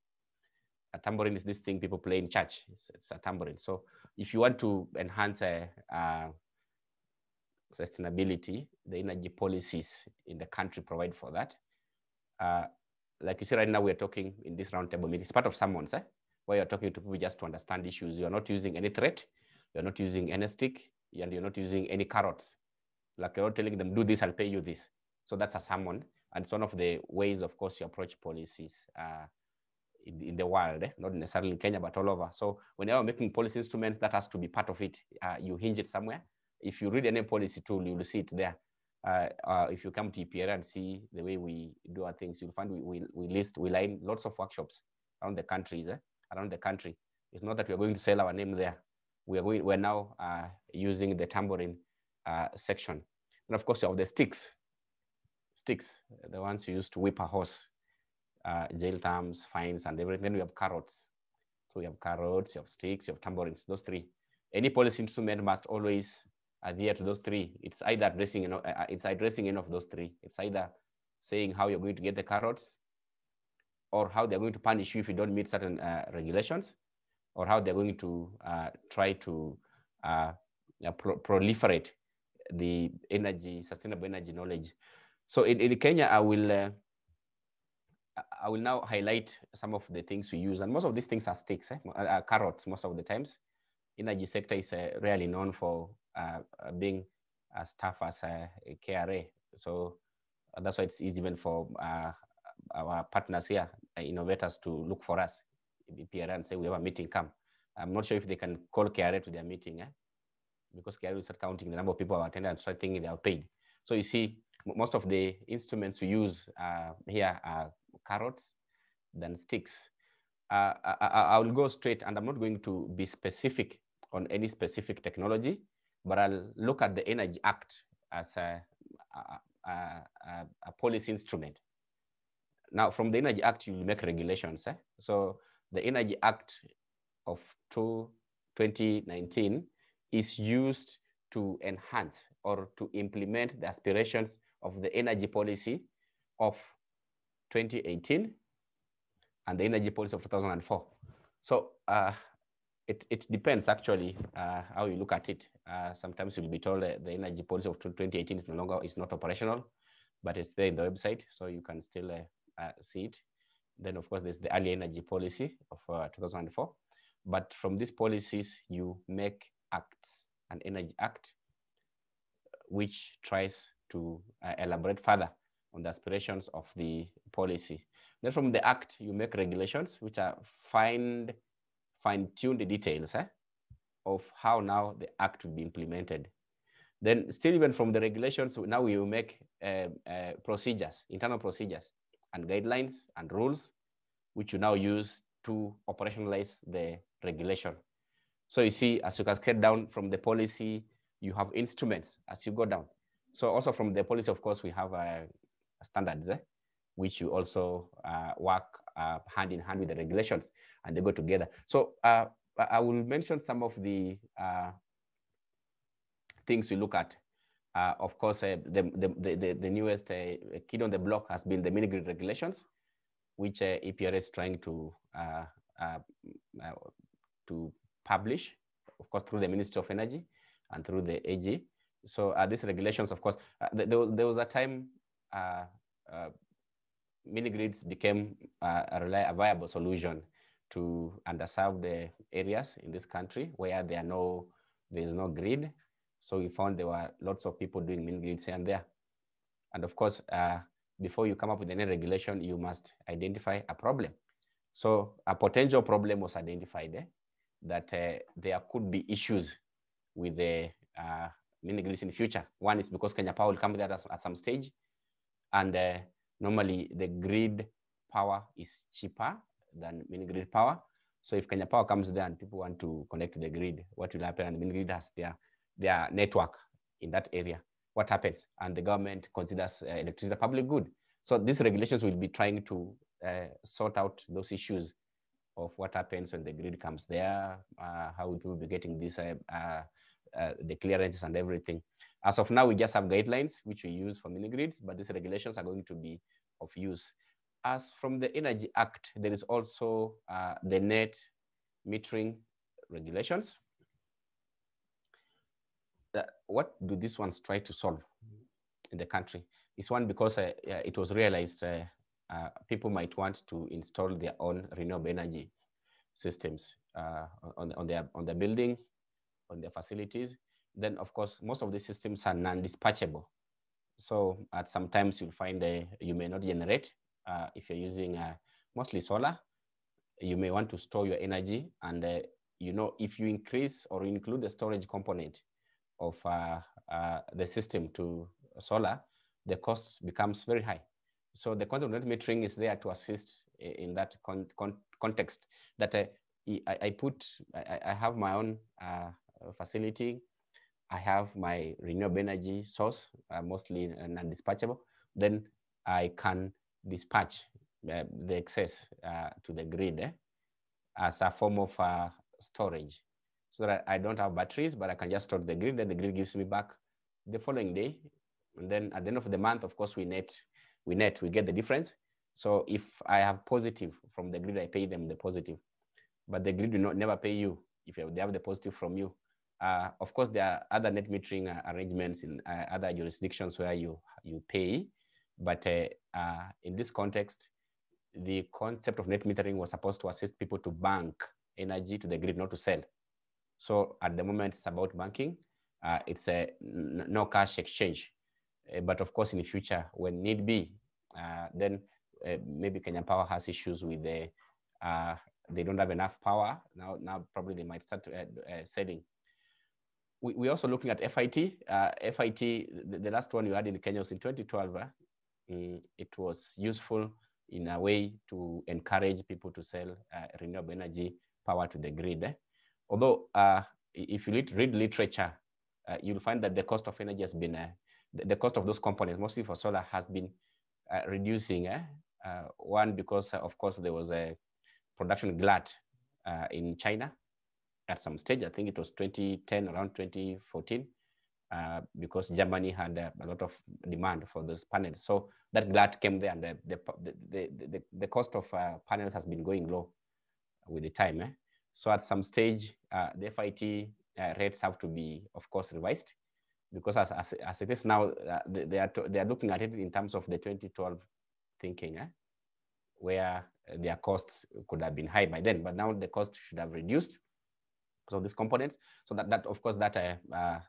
A tambourine is this thing people play in church. It's, it's a tambourine. So if you want to enhance uh, uh, sustainability, the energy policies in the country provide for that. Uh, like you see right now, we're talking in this roundtable meeting. It's part of sermons, eh? where you're talking to people just to understand issues. You're not using any threat. You're not using any stick and you're not using any carrots. Like you're not telling them, do this, I'll pay you this. So that's a sermon. And it's one of the ways, of course, you approach policies uh, in, in, the world, eh? not necessarily in Kenya, but all over. So when you're making policy instruments, that has to be part of it. Uh, you hinge it somewhere. If you read any policy tool, you'll see it there. Uh, uh if you come to EPRA and see the way we do our things, you'll find we, we, we list, we line lots of workshops around the countries, eh? around the country. It's not that we're going to sell our name there we are going, we're now uh, using the tambourine uh, section. And of course, you have the sticks, sticks, the ones you use to whip a horse, uh, jail terms, fines, and everything. Then we have carrots. So we have carrots, you have sticks, you have tambourines, those three. Any policy instrument must always adhere to those three. It's either addressing, you know, uh, it's addressing any of those three. It's either saying how you're going to get the carrots or how they're going to punish you if you don't meet certain uh, regulations or how they're going to uh, try to uh, pro proliferate the energy, sustainable energy knowledge. So in, in Kenya, I will uh, I will now highlight some of the things we use, and most of these things are sticks, eh? uh, carrots most of the times. Energy sector is uh, rarely known for uh, being as tough as a KRA, so that's why it's easy even for our partners here, innovators, to look for us BPR and say we have a meeting, come. I'm not sure if they can call KRA to their meeting, eh? because KRA will start counting the number of people who attended and start thinking they are paid. So you see, most of the instruments we use uh, here are carrots than sticks. Uh, I, will go straight, and I'm not going to be specific on any specific technology, but I'll look at the Energy Act as a, a, a, a policy instrument. Now, from the Energy Act, you make regulations. Eh? So the Energy Act of 2019 is used to enhance or to implement the aspirations of the energy policy of 2018 and the energy policy of 2004. So uh, it, it depends actually uh, how you look at it. Uh, sometimes you'll be told the energy policy of 2018 is no longer is not operational, but it's there in the website, so you can still uh, uh, see it. Then of course there's the early energy policy of uh, 2004. But from these policies, you make acts, an energy act, which tries to uh, elaborate further on the aspirations of the policy. Then from the act, you make regulations, which are fine, fine-tune the details eh, of how now the act will be implemented. Then still even from the regulations, now we will make uh, uh, procedures, internal procedures and guidelines and rules, which you now use to operationalize the regulation. So you see, as you cascade down from the policy, you have instruments as you go down. So also from the policy, of course, we have uh, standards, eh, which you also uh, work uh, hand in hand with the regulations and they go together. So uh, I will mention some of the uh, things we look at. Uh, of course, the, the, the, the, newest kid on the block has been the mini-grid regulations, which EPRS is trying to, to publish, of course, through the Ministry of Energy and through the AG. So uh, these regulations, of course, uh, there, there, was a time uh, mini grids became a, a viable solution to underserved areas in this country where there are no there is no grid. So we found there were lots of people doing mini grids here and there. And of course, uh, before you come up with any regulation, you must identify a problem. So a potential problem was identified eh, that uh, there could be issues with the uh, mini grids in the future. One is because Kenya Power will come there at, some stage, and uh, normally the grid power is cheaper than mini grid power. So if Kenya Power comes there and people want to connect to the grid, what will happen? And the mini grid has their, their network in that area. What happens? And the government considers uh, electricity a public good. So these regulations will be trying to uh, sort out those issues of what happens when the grid comes there, uh, how will people be getting this, uh, the clearances and everything. As of now, we just have guidelines which we use for mini grids, but these regulations are going to be of use. As from the Energy Act, there is also uh, the net metering regulations. Uh, what do these ones try to solve in the country? It's one because uh, it was realized uh, uh, people might want to install their own renewable energy systems uh, on, on, their, on their buildings, on their facilities then of course, most of the systems are non-dispatchable. So at some times you'll find uh, you may not generate uh, if you're using uh, mostly solar. You may want to store your energy and uh, you know, if you increase or include the storage component of uh, uh, the system to solar, the cost becomes very high. So the concept of net metering is there to assist in that con con context that I, I, put, I, I, have my own facility I have my renewable energy source, uh, mostly non-dispatchable, then I can dispatch uh, the excess uh, to the grid eh, as a form of uh, storage. So that I don't have batteries, but I can just store the grid, then the grid gives me back the following day. And then at the end of the month, of course, we net, we net, we get the difference. So if I have positive from the grid, I pay them the positive. But the grid will not never pay you if they have the positive from you. Uh, of course, there are other net metering uh, arrangements in uh, other jurisdictions where you, you pay, but uh, uh, in this context, the concept of net metering was supposed to assist people to bank energy to the grid, not to sell. So at the moment, it's about banking. Uh, it's a no cash exchange. but of course, in the future, when need be, then maybe Kenya Power has issues with the, they don't have enough power. Now, now probably they might start to selling we, we're also looking at FIT. Uh, FIT, the, the, last one we had in Kenya was in 2012. Uh, mm, it was useful in a way to encourage people to sell uh, renewable energy power to the grid. Eh? Although, uh, if you read literature, uh, you'll find that the cost of energy has been, uh, the, the, cost of those components, mostly for solar, has been reducing. Eh? one, because of course there was a production glut in China at some stage. I think it was 2010, around 2014. uh, because Germany had uh, a lot of demand for those panels. So that glut came there and the, the, the, the, the cost of uh, panels has been going low with the time. Eh? So at some stage, uh, the FIT uh, rates have to be, of course, revised because as, as, as it is now, uh, they, they, are they are looking at it in terms of the 2012 thinking, eh? where their costs could have been high by then, but now the cost should have reduced of these components. So that, that of course, that uh, uh,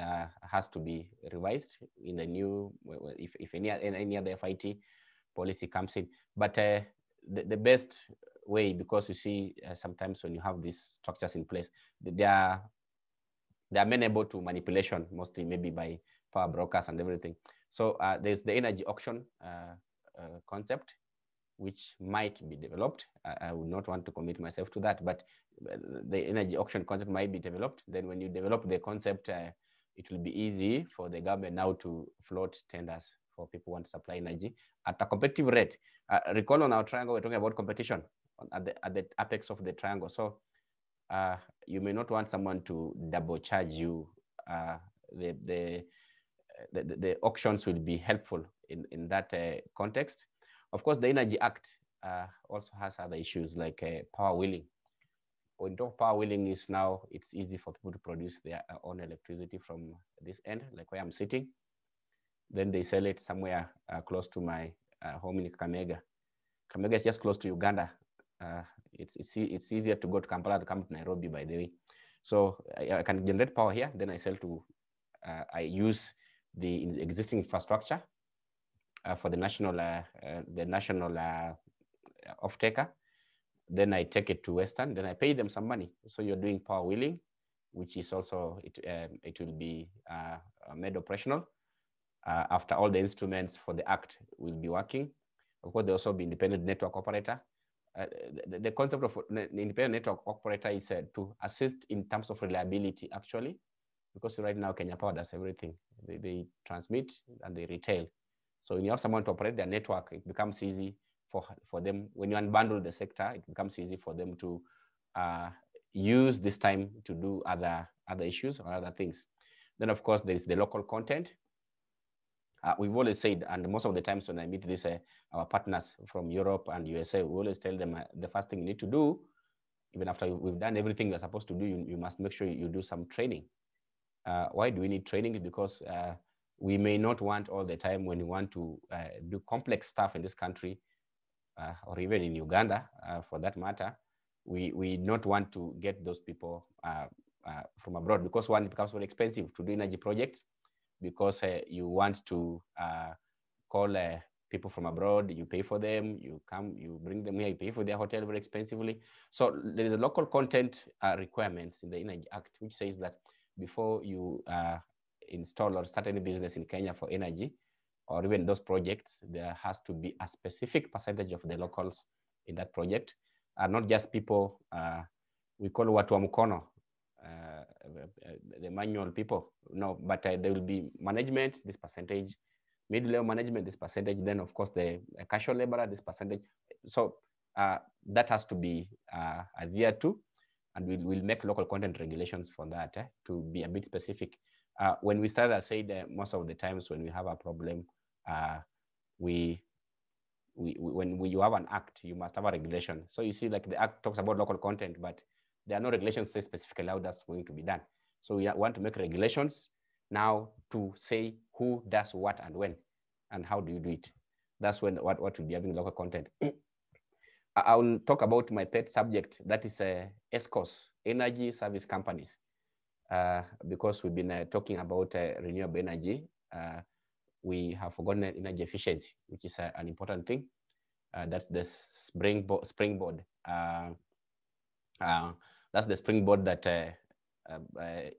uh, has to be revised in the new, if, if any, any other FIT policy comes in. But uh, the, the best way, because you see uh, sometimes when you have these structures in place, they are, they are amenable to manipulation, mostly maybe by power brokers and everything. So uh, there's the energy auction concept, which might be developed. I, I, would not want to commit myself to that, but the energy auction concept might be developed. Then when you develop the concept, uh, it will be easy for the government now to float tenders for people who want to supply energy at a competitive rate. Uh, recall on our triangle, we're talking about competition at the, at the apex of the triangle. So uh, you may not want someone to double charge you. Uh, the, the, the, the, auctions will be helpful in, in that uh, context. Of course, the Energy Act uh, also has other issues like uh, power wheeling. When talk power wheeling is now, it's easy for people to produce their own electricity from this end, like where I'm sitting. Then they sell it somewhere uh, close to my uh, home in Kakamega. Kakamega is just close to Uganda. Uh, it's, it's, it's easier to go to Kampala to come to Nairobi, by the way. So I, I can generate power here, then I sell to, uh, I use the existing infrastructure uh, for the national uh, uh, the national uh, off taker. Then I take it to Western. Then I pay them some money. So you're doing power wheeling, which is also it um, it will be made operational after all the instruments for the act will be working. Of course, there also be independent network operator. Uh, the, the, concept of independent network operator is uh, to assist in terms of reliability, actually, because right now Kenya Power does everything. They, they transmit and they retail. So when you have someone to operate their network, it becomes easy for, for them. When you unbundle the sector, it becomes easy for them to uh, use this time to do other, other issues or other things. Then, of course, there's the local content. Uh, we've always said, and most of the times when I meet these uh, our partners from Europe and USA, we always tell them uh, the first thing you need to do, even after we've done everything you're supposed to do, you, you must make sure you do some training. Uh, why do we need training? Because uh, we may not want all the time when we want to uh, do complex stuff in this country uh, or even in Uganda uh, for that matter, we, we not want to get those people uh, uh, from abroad because one, it becomes very expensive to do energy projects because uh, you want to call people from abroad, you pay for them, you come, you bring them here, you pay for their hotel very expensively. So there is a local content requirements in the Energy Act, which says that before you install or start any business in Kenya for energy, or even those projects, there has to be a specific percentage of the locals in that project, are not just people uh, we call watu wa mkono, uh, the manual people. No, but uh, there will be management, this percentage, mid-level management, this percentage, then of course the casual laborer, this percentage. So uh, that has to be uh, adhered to, and we'll, we'll make local content regulations for that eh, to be a bit specific uh, when we started, I said uh, most of the times when we have a problem, uh, we, we, when we, you have an act, you must have a regulation. So you see, like the act talks about local content, but there are no regulations say specifically how that's going to be done. So we want to make regulations now to say who does what and when, and how do you do it. That's when what, what will be having local content. I will talk about my pet subject, that is uh, ESCOs, Energy Service Companies uh, because we've been uh, talking about uh, renewable energy, uh, we have forgotten energy efficiency, which is uh, an important thing. That's the springboard. springboard. that's the springboard that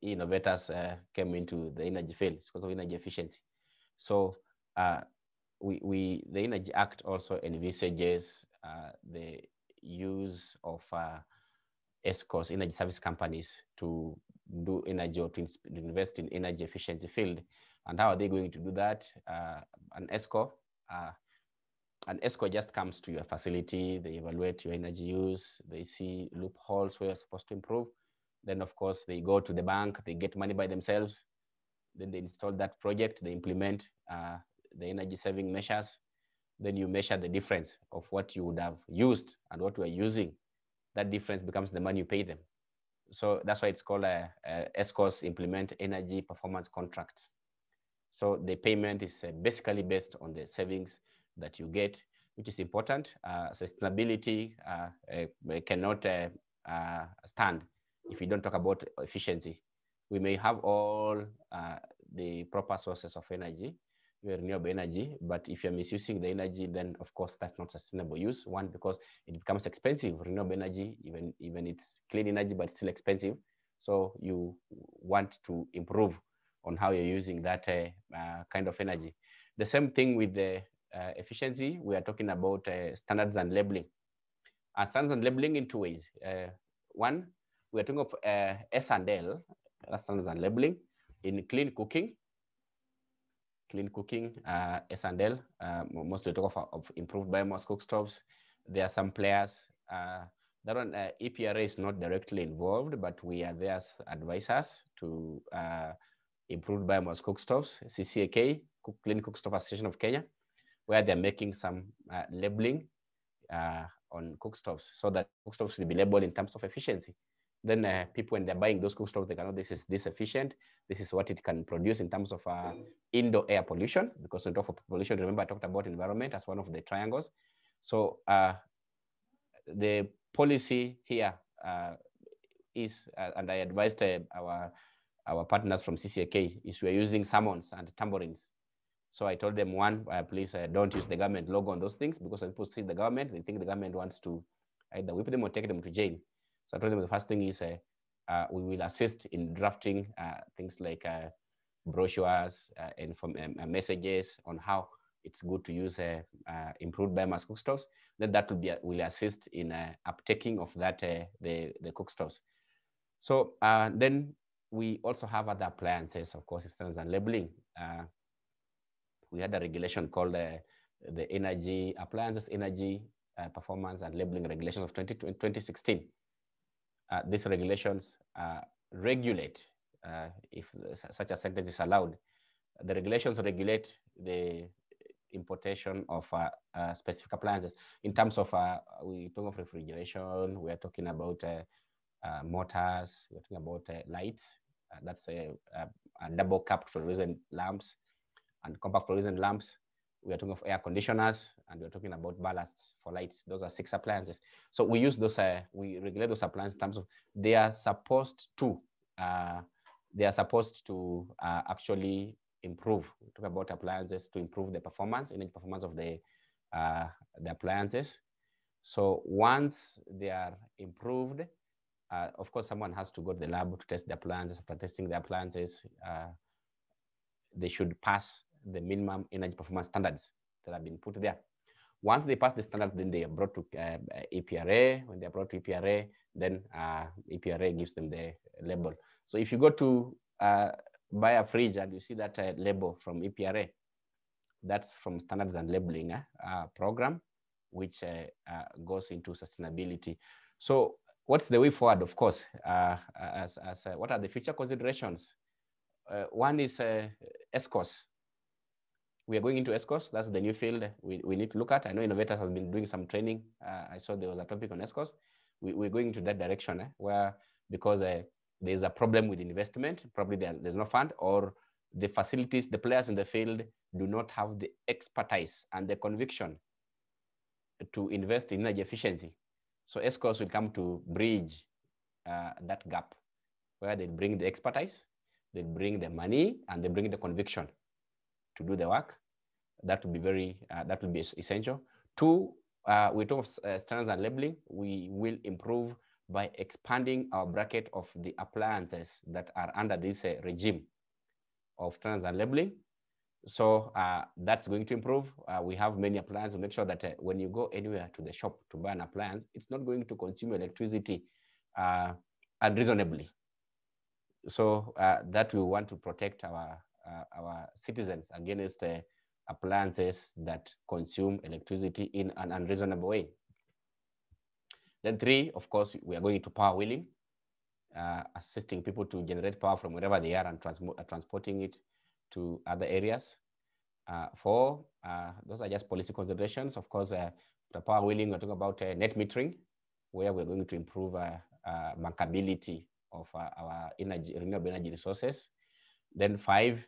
innovators came into the energy field because of energy efficiency. So we, we, the Energy Act also envisages the use of ESCOs, energy service companies, to do energy or to invest in energy efficiency field. And how are they going to do that? Uh, an ESCO, uh, an ESCO just comes to your facility, they evaluate your energy use, they see loopholes where you're supposed to improve. Then of course they go to the bank, they get money by themselves. then they install that project, they implement uh, the energy saving measures, then you measure the difference of what you would have used and what are using. That difference becomes the money you pay them. So that's why it's called a, a ESCOs implement energy performance contracts. So the payment is uh, basically based on the savings that you get, which is important. Uh, sustainability uh, uh cannot uh, uh, stand if you don't talk about efficiency. We may have all the proper sources of energy, renewable energy, but if you're misusing the energy, then of course that's not sustainable use. One, because it becomes expensive. Renewable energy, even even it's clean energy, but still expensive. So you want to improve on how you're using that uh, uh, kind of energy. The same thing with the uh, efficiency. We are talking about uh, standards and labeling. standards and labeling in two ways. Uh, one, we are talking of uh, S and L, standards and labeling in clean cooking clean cooking, uh, S&L, uh, mostly talk of, of, improved biomass cookstoves. There are some players. Uh, that one, uh, EPRA is not directly involved, but we are there as advisors to uh, improved biomass cookstoves, CCAK, Cook, Clean Cookstove Association of Kenya, where they're making some uh, labeling uh, on cookstoves so that cookstoves will be labeled in terms of efficiency then uh, people when they're buying those cookstoves, they can know this is this efficient. This is what it can produce in terms of uh, indoor air pollution. Because when talk of pollution, remember I talked about environment as one of the triangles. So uh, the policy here uh, is, uh, and I advised uh, our our partners from CCAK, is we're using summons and tambourines. So I told them one, please don't use the government logo on those things because when people see the government, they think the government wants to either whip them or take them to jail. So I told them the first thing is uh, uh, we will assist in drafting uh, things like uh, brochures and from, um, messages on how it's good to use improved biomass cookstoves. Then that will be will assist in uptaking of that the the cookstoves. So then we also have other appliances, of course, standards and labeling. we had a regulation called the Energy Appliances Energy uh, Performance and Labeling Regulations of 20, 2016 uh, these regulations uh, regulate, uh, if such a sentence is allowed, the regulations regulate the importation of uh, uh, specific appliances. In terms of, uh, we talk of refrigeration, we are talking about motors, we're talking about lights. that's a, a, a, double capped fluorescent lamps and compact fluorescent lamps we are talking of air conditioners and we're talking about ballasts for lights. Those are six appliances. So we use those, uh, we regulate those appliances in terms of they are supposed to, uh, they are supposed to uh, actually improve. We talk about appliances to improve the performance, energy performance of the, uh, the appliances. So once they are improved, uh, of course, someone has to go to the lab to test the appliances. After testing the appliances, uh, they should pass the minimum energy performance standards that have been put there. Once they pass the standards, then they are brought to uh, EPRA. When they are brought to EPRA, then uh, EPRA gives them the label. So if you go to uh, buy a fridge and you see that uh, label from EPRA, that's from standards and labeling uh, uh, program, which goes into sustainability. So what's the way forward? Of course, as, as what are the future considerations? one is ESCOs, we are going into ESCOs. That's the new field we, we need to look at. I know Innovators has been doing some training. Uh, I saw there was a topic on ESCOs. We, we're going into that direction eh, where because uh, there's a problem with investment, probably there, there's no fund or the facilities, the players in the field do not have the expertise and the conviction to invest in energy efficiency. So ESCOs will come to bridge uh, that gap where they bring the expertise, they bring the money, and they bring the conviction to do the work. That would be very, uh, that would be essential. Two, uh, we talk of standards and labeling. We will improve by expanding our bracket of the appliances that are under this uh, regime of standards and labeling. So uh, that's going to improve. Uh, we have many appliances. Make sure that uh, when you go anywhere to the shop to buy an appliance, it's not going to consume electricity uh, unreasonably. So uh, that we want to protect our uh, our citizens against uh, appliances that consume electricity in an unreasonable way. Then three, of course, we are going to power wheeling. uh, assisting people to generate power from wherever they are and trans uh, transporting it to other areas. Uh, four, uh, those are just policy considerations. Of course, uh, the power wheeling, we're talking about net metering, where we're going to improve bankability of our energy, renewable energy resources. Then five,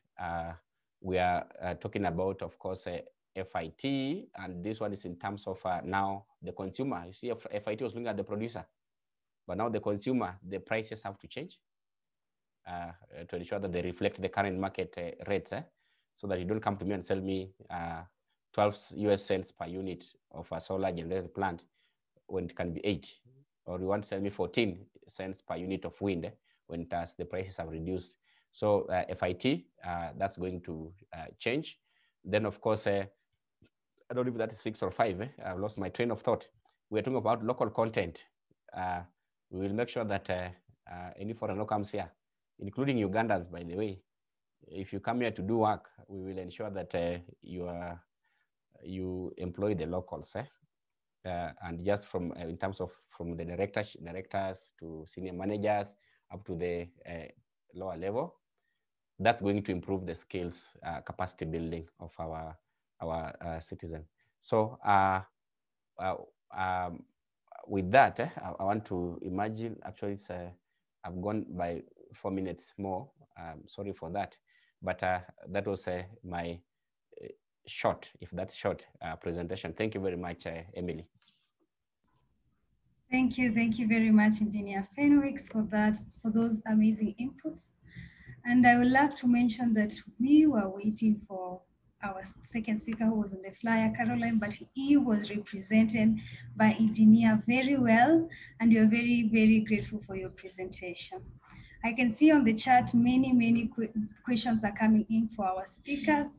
we are talking about, of course, FIT, and this one is in terms of now the consumer. You see, FIT was looking at the producer but now the consumer, the prices have to change uh, to ensure that they reflect the current market uh, rates, eh? so that you don't come to me and sell me uh, 12 US cents per unit of a solar generated plant when it can be eight, or you want to sell me 14 cents per unit of wind eh? when has, the prices have reduced. So uh, FIT, uh, that's going to uh, change. Then of course, I don't know if that is six or five. Eh? I've lost my train of thought. We're talking about local content we will make sure that uh, uh, any foreigner comes here, including Ugandans, by the way, if you come here to do work, we will ensure that uh, you are, you employ the locals. Eh? Uh, and just from uh, in terms of from the directors, directors to senior managers up to the uh, lower level, that's going to improve the skills capacity building of our our citizen. So um, with that, eh, I, I, want to imagine, actually, it's, uh, I've gone by four minutes more. Um, sorry for that. But uh, that was uh, my uh, short, if that's short, uh, presentation. Thank you very much, uh, Emily. Thank you. Thank you very much, Engineer Fenwick, for that, for those amazing inputs. And I would love to mention that we were waiting for our second speaker who was on the flyer, Caroline, but he was represented by engineer very well, and we are very, very grateful for your presentation. I can see on the chat many, many qu questions are coming in for our speakers.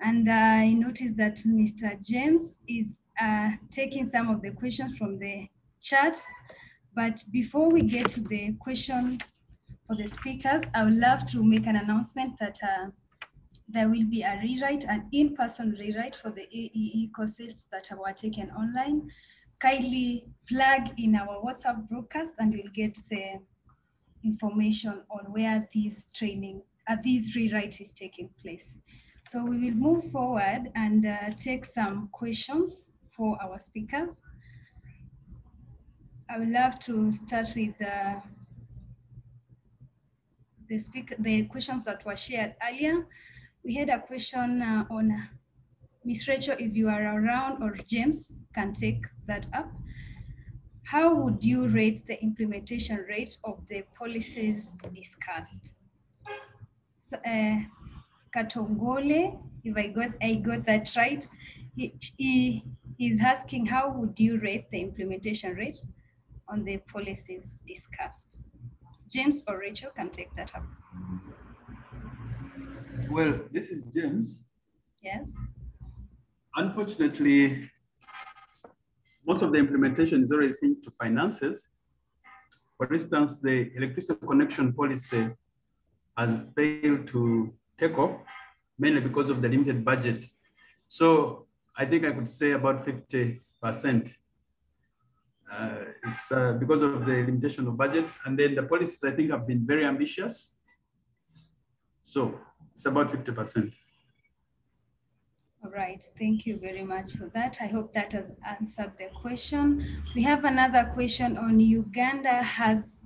And uh, I noticed that Mr. James is uh, taking some of the questions from the chat. But before we get to the question for the speakers, I would love to make an announcement that uh, there will be a rewrite, an in-person rewrite for the AEE courses that were taken online. Kindly plug in our WhatsApp broadcast and you'll get the information on where this training, uh, this rewrite is taking place. So we will move forward and uh, take some questions for our speakers. I would love to start with uh, the, the questions that were shared earlier we had a question uh, on uh, Miss Racheal, if you are around or James can take that up. How would you rate the implementation rate of the policies discussed? So, uh, Katongole, if I got I got that right, he, he is asking how would you rate the implementation rate on the policies discussed? James or Racheal can take that up. Well, this is James. Yes. Unfortunately, most of the implementation is already linked to finances. For instance, the electricity connection policy has failed to take off, mainly because of the limited budget. So I think I could say about 50%. Uh, it's uh, because of the limitation of budgets. And then the policies, I think, have been very ambitious. So it's about 50%. All right, thank you very much for that. I hope that has answered the question. We have another question on Uganda has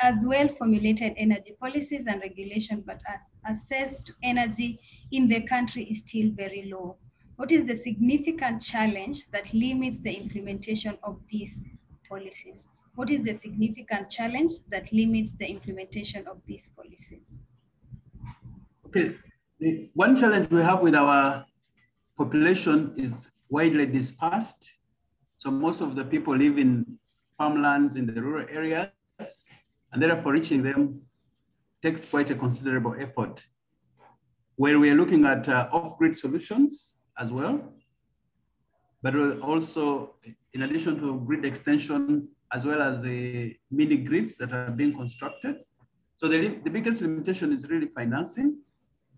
as well formulated energy policies and regulation, but as access to energy in the country is still very low. What is the significant challenge that limits the implementation of these policies? What is the significant challenge that limits the implementation of these policies? Okay, the one challenge we have with our population is widely dispersed. So most of the people live in farmlands in the rural areas, and therefore reaching them takes quite a considerable effort. Where we are looking at uh, off-grid solutions as well, but also in addition to grid extension, as well as the mini grids that are being constructed. So the, the biggest limitation is really financing.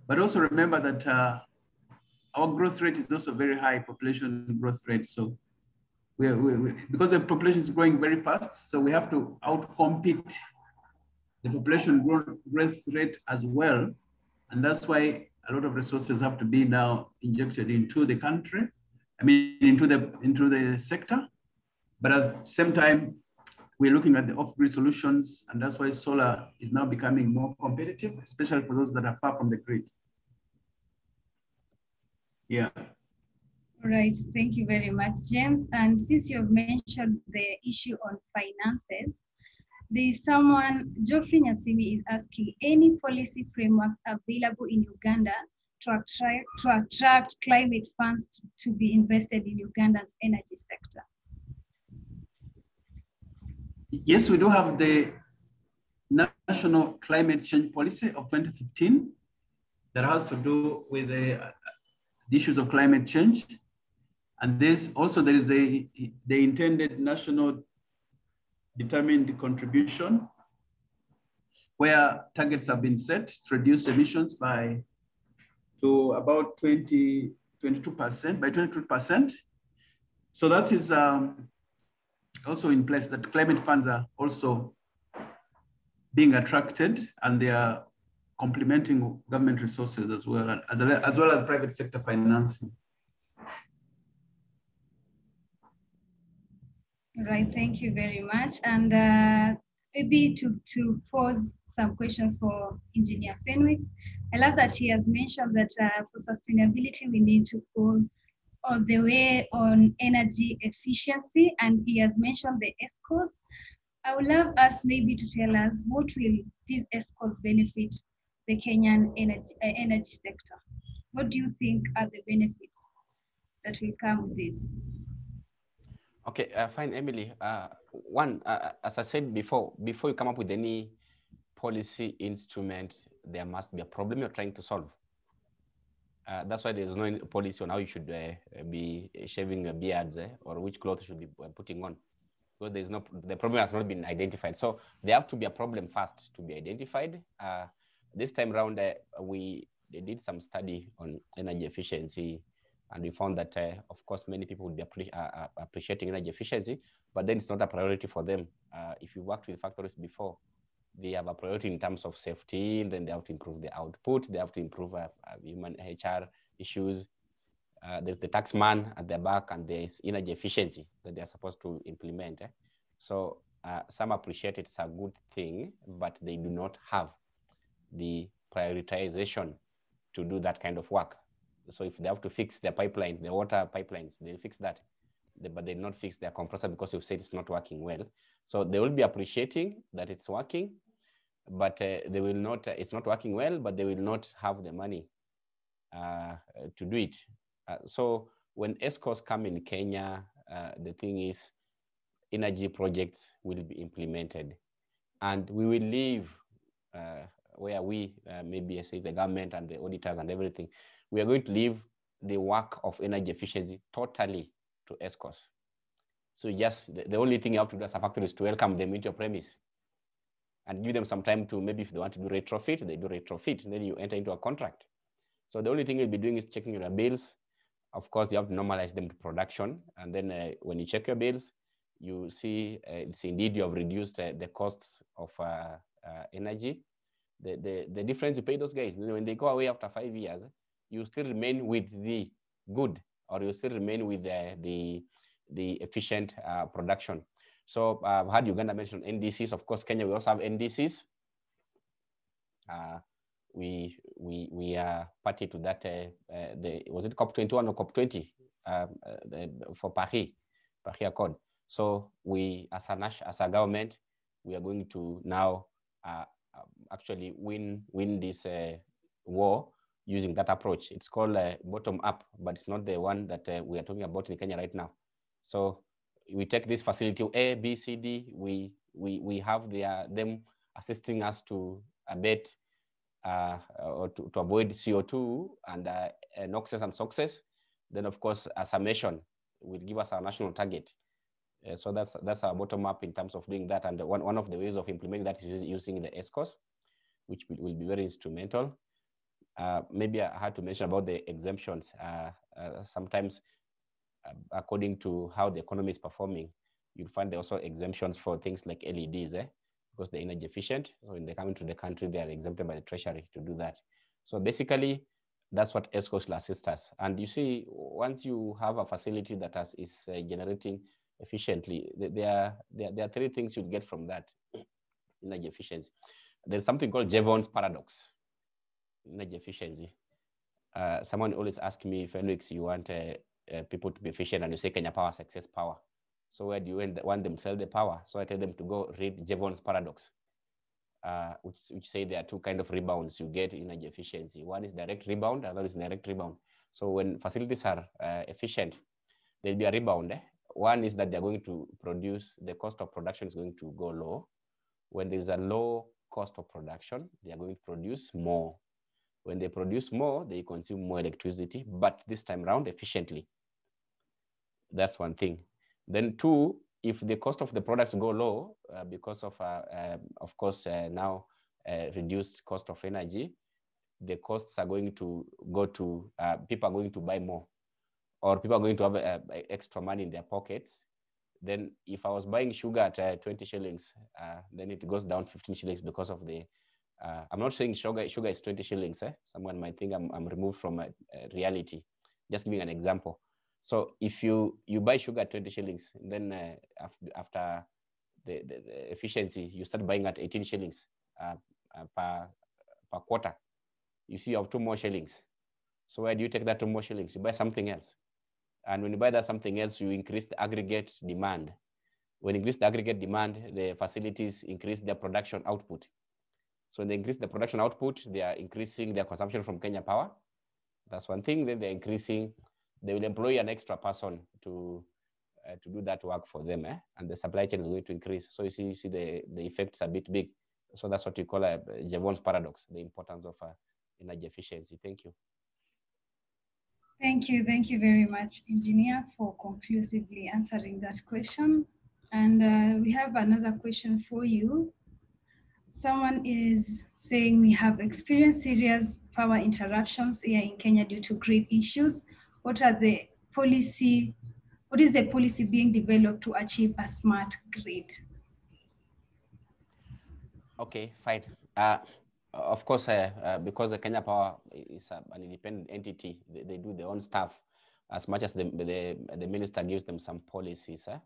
But also remember that uh, our growth rate is also very high, population growth rate. So we, we, we, because the population is growing very fast, so we have to outcompete the population growth rate as well. And that's why a lot of resources have to be now injected into the country, I mean, into the, into the sector. But at the same time, we're looking at the off-grid solutions, and that's why solar is now becoming more competitive, especially for those that are far from the grid. Yeah. All right, thank you very much, James. And since you've mentioned the issue on finances, there's someone, Geoffrey Nyasimi is asking, any policy frameworks available in Uganda to attract, to attract climate funds to, to be invested in Uganda's energy sector? Yes, we do have the National Climate Change Policy of 2015 that has to do with the, issues of climate change. And this also there is the, the intended national determined contribution where targets have been set to reduce emissions by to about 20, 22%, by 22%. So that is um, also in place that climate funds are also being attracted and they are complementing government resources as well as, as well as private sector financing. Right, thank you very much. And uh, maybe to, to pose some questions for Engineer Fenwick. I love that he has mentioned that uh, for sustainability, we need to go all the way on energy efficiency, and he has mentioned the ESCOs. I would love us maybe to tell us what will these ESCOs benefit the Kenyan energy, uh, energy sector? What do you think are the benefits that will come with this? Okay, uh, fine, Emily. Uh, one, uh, as I said before, before you come up with any policy instrument, there must be a problem you're trying to solve. Uh, that's why there's no policy on how you should uh, be shaving your beards eh, or which clothes you should be uh, putting on. Because there's no, the problem has not been identified. So there have to be a problem first to be identified. this time around, we did some study on energy efficiency and we found that, uh, of course, many people would be appre uh, appreciating energy efficiency, but then it's not a priority for them. Uh, if you worked with factories before, they have a priority in terms of safety, then they have to improve the output, they have to improve uh, uh, human HR issues. Uh, there's the tax man at the back, and there's energy efficiency that they're supposed to implement. Eh? So some appreciate it's a good thing, but they do not have the prioritization to do that kind of work. So if they have to fix their pipeline, the water pipelines, they'll fix that. But they'll not fix their compressor because you've said it's not working well. So they will be appreciating that it's working, but uh, they will not, uh, it's not working well, but they will not have the money uh, to do it. so when ESCOs come in Kenya, the thing is energy projects will be implemented and we will leave where we, maybe say the government and the auditors and everything, we are going to leave the work of energy efficiency totally to ESCOs. So just the, the, only thing you have to do as a factory is to welcome them into your premise and give them some time to maybe if they want to do retrofit, they do retrofit, then you enter into a contract. So the only thing you'll be doing is checking your bills. Of course, you have to normalize them to production. And then uh, when you check your bills, you see uh, it's indeed you have reduced uh, the costs of uh, uh, energy. The, the, the difference you pay those guys, when they go away after five years, you still remain with the good or you still remain with the, the, the efficient uh, production. So uh, I've had Uganda mention NDCs. Of course, Kenya, we also have NDCs. Uh, we, we, we are party to that, uh, uh, the, was it COP21 or COP20 um, for Paris, Paris Accord. So we, as a, as a government, we are going to now um, actually win, win this war using that approach. It's called uh, bottom up, but it's not the one that uh, we are talking about in Kenya right now. So we take this facility A, B, C, D. We we we have their, them assisting us to abate uh, or to, to avoid CO2 and uh, NOxes and SOxes. Then of course, a summation will give us our national target. Uh, so that's that's our bottom up in terms of doing that. And one, one of the ways of implementing that is using the S ESCOs, which will, will be very instrumental. Uh, maybe I had to mention about the exemptions. Uh, uh, sometimes, according to how the economy is performing, you'll find there also exemptions for things like LEDs. Eh? because they're energy efficient. So when they come into the country, they are exempted by the treasury to do that. So basically, that's what ESCOs will assist us. And you see, once you have a facility that has, is uh, generating efficiently, there are, there, there are three things you'll get from that energy efficiency. There's something called Jevons paradox, energy efficiency. Uh, someone always asks me, Fenwicks, you want uh, uh, people to be efficient and you say Kenya Power, success power. So where do you want them to sell the power? So I tell them to go read Jevons paradox, uh, which, which say there are two kind of rebounds you get in energy efficiency. One is direct rebound, another is direct rebound. So when facilities are efficient, there'll be a rebound. Eh? One is that they're going to produce, the cost of production is going to go low. When there's a low cost of production, they are going to produce more. When they produce more, they consume more electricity, but this time around efficiently. That's one thing. Then two, if the cost of the products go low uh, because of, uh, uh, of course, uh, now uh, reduced cost of energy, the costs are going to go to, uh, people are going to buy more or people are going to have extra money in their pockets. Then if I was buying sugar at 20 shillings, then it goes down 15 shillings because of the, I'm not saying sugar, sugar is 20 shillings. Eh? Someone might think I'm, I'm removed from reality. Just giving an example. So if you you buy sugar at 20 shillings, then uh, after, the, the, the, efficiency, you start buying at 18 shillings uh, uh, per, per quarter. You see you have two more shillings. So where do you take that two more shillings? You buy something else. And when you buy that something else, you increase the aggregate demand. When you increase the aggregate demand, the facilities increase their production output. So they increase the production output, they are increasing their consumption from Kenya Power. That's one thing. Then they're increasing they will employ an extra person to uh, to do that work for them, eh? and the supply chain is going to increase. So you see, you see the, the effects a bit big. So that's what we call a Jevons paradox, the importance of uh, energy efficiency. Thank you. Thank you. Thank you very much, engineer, for conclusively answering that question. And uh, we have another question for you. Someone is saying we have experienced serious power interruptions here in Kenya due to grid issues what are the policy, what is the policy being developed to achieve a smart grid? Okay, fine. Uh, of course, uh, uh, because the Kenya Power is an independent entity, they, they, do their own stuff as much as the, the, the minister gives them some policies eh,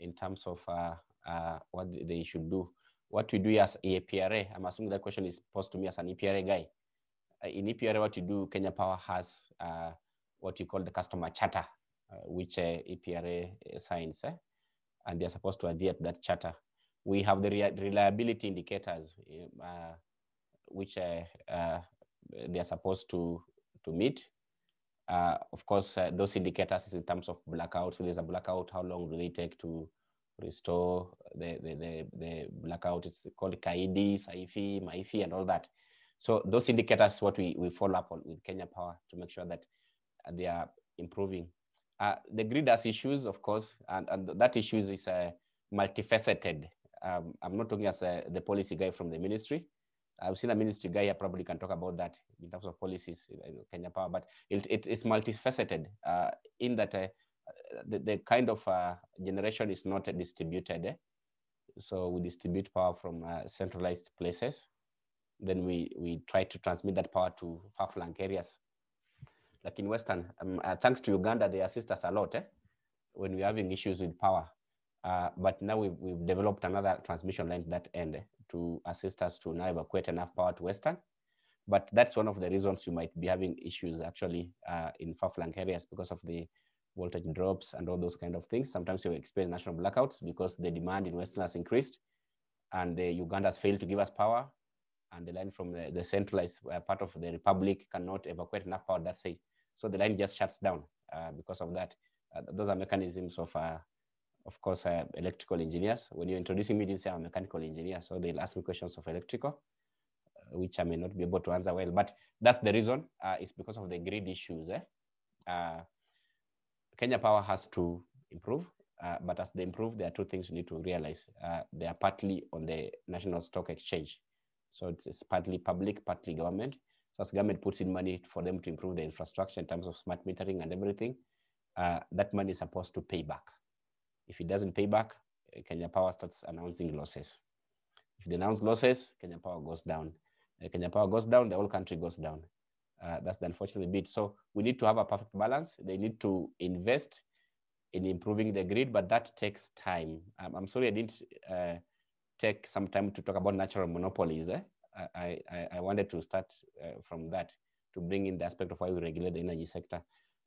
in terms of uh, uh, what they should do. What we do as a EPRA, I'm assuming that question is posed to me as an EPRA guy. Uh, in EPRA, what you do, Kenya Power has what you call the customer charter, uh, which uh, EPRA signs, eh? and they're supposed to adhere to that charter. We have the re reliability indicators, uh, which they're supposed to, to meet. Uh, of course, uh, those indicators is in terms of blackout. So there's a blackout, how long do they take to restore the, the, the, the blackout? It's called CAIDI, SAIFI, MAIFI, and all that. So those indicators, what we, we follow up on with Kenya Power to make sure that they are improving. Uh, the grid has issues, of course, and, and that issues is uh, multifaceted. Um, I'm not talking as a, the policy guy from the ministry. I've seen a ministry guy here probably can talk about that in terms of policies in Kenya Power, but it, it is multifaceted uh, in that uh, the, the, kind of uh, generation is not distributed. Eh? So we distribute power from uh, centralized places. Then we, we try to transmit that power to far-flung areas like in Western, um, uh, thanks to Uganda, they assist us a lot eh, when we're having issues with power. Uh, but now we've, we've, developed another transmission line that end eh, to assist us to now evacuate enough power to Western. But that's one of the reasons you might be having issues actually uh, in far-flung areas because of the voltage drops and all those kind of things. Sometimes you experience national blackouts because the demand in Western has increased and Uganda has failed to give us power and the line from the, the centralized uh, part of the republic cannot evacuate enough power, that's say. So the line just shuts down uh, because of that. Uh, those are mechanisms of, uh, of course, uh, electrical engineers. When you're introducing me, you say I'm a mechanical engineer. So they'll ask me questions of electrical, uh, which I may not be able to answer well. But that's the reason. it's because of the grid issues. Eh? Kenya Power has to improve. Uh, but as they improve, there are two things you need to realize. Uh, they are partly on the National Stock Exchange. So it's, it's, partly public, partly government. So as government puts in money for them to improve the infrastructure in terms of smart metering and everything, uh, that money is supposed to pay back. If it doesn't pay back, uh, Kenya Power starts announcing losses. If they announce losses, Kenya Power goes down. Uh, Kenya Power goes down, the whole country goes down. Uh, that's the unfortunate bit. So we need to have a perfect balance. They need to invest in improving the grid, but that takes time. I'm sorry I didn't uh, take some time to talk about natural monopolies. Eh? I, I, I wanted to start uh, from that to bring in the aspect of why we regulate the energy sector.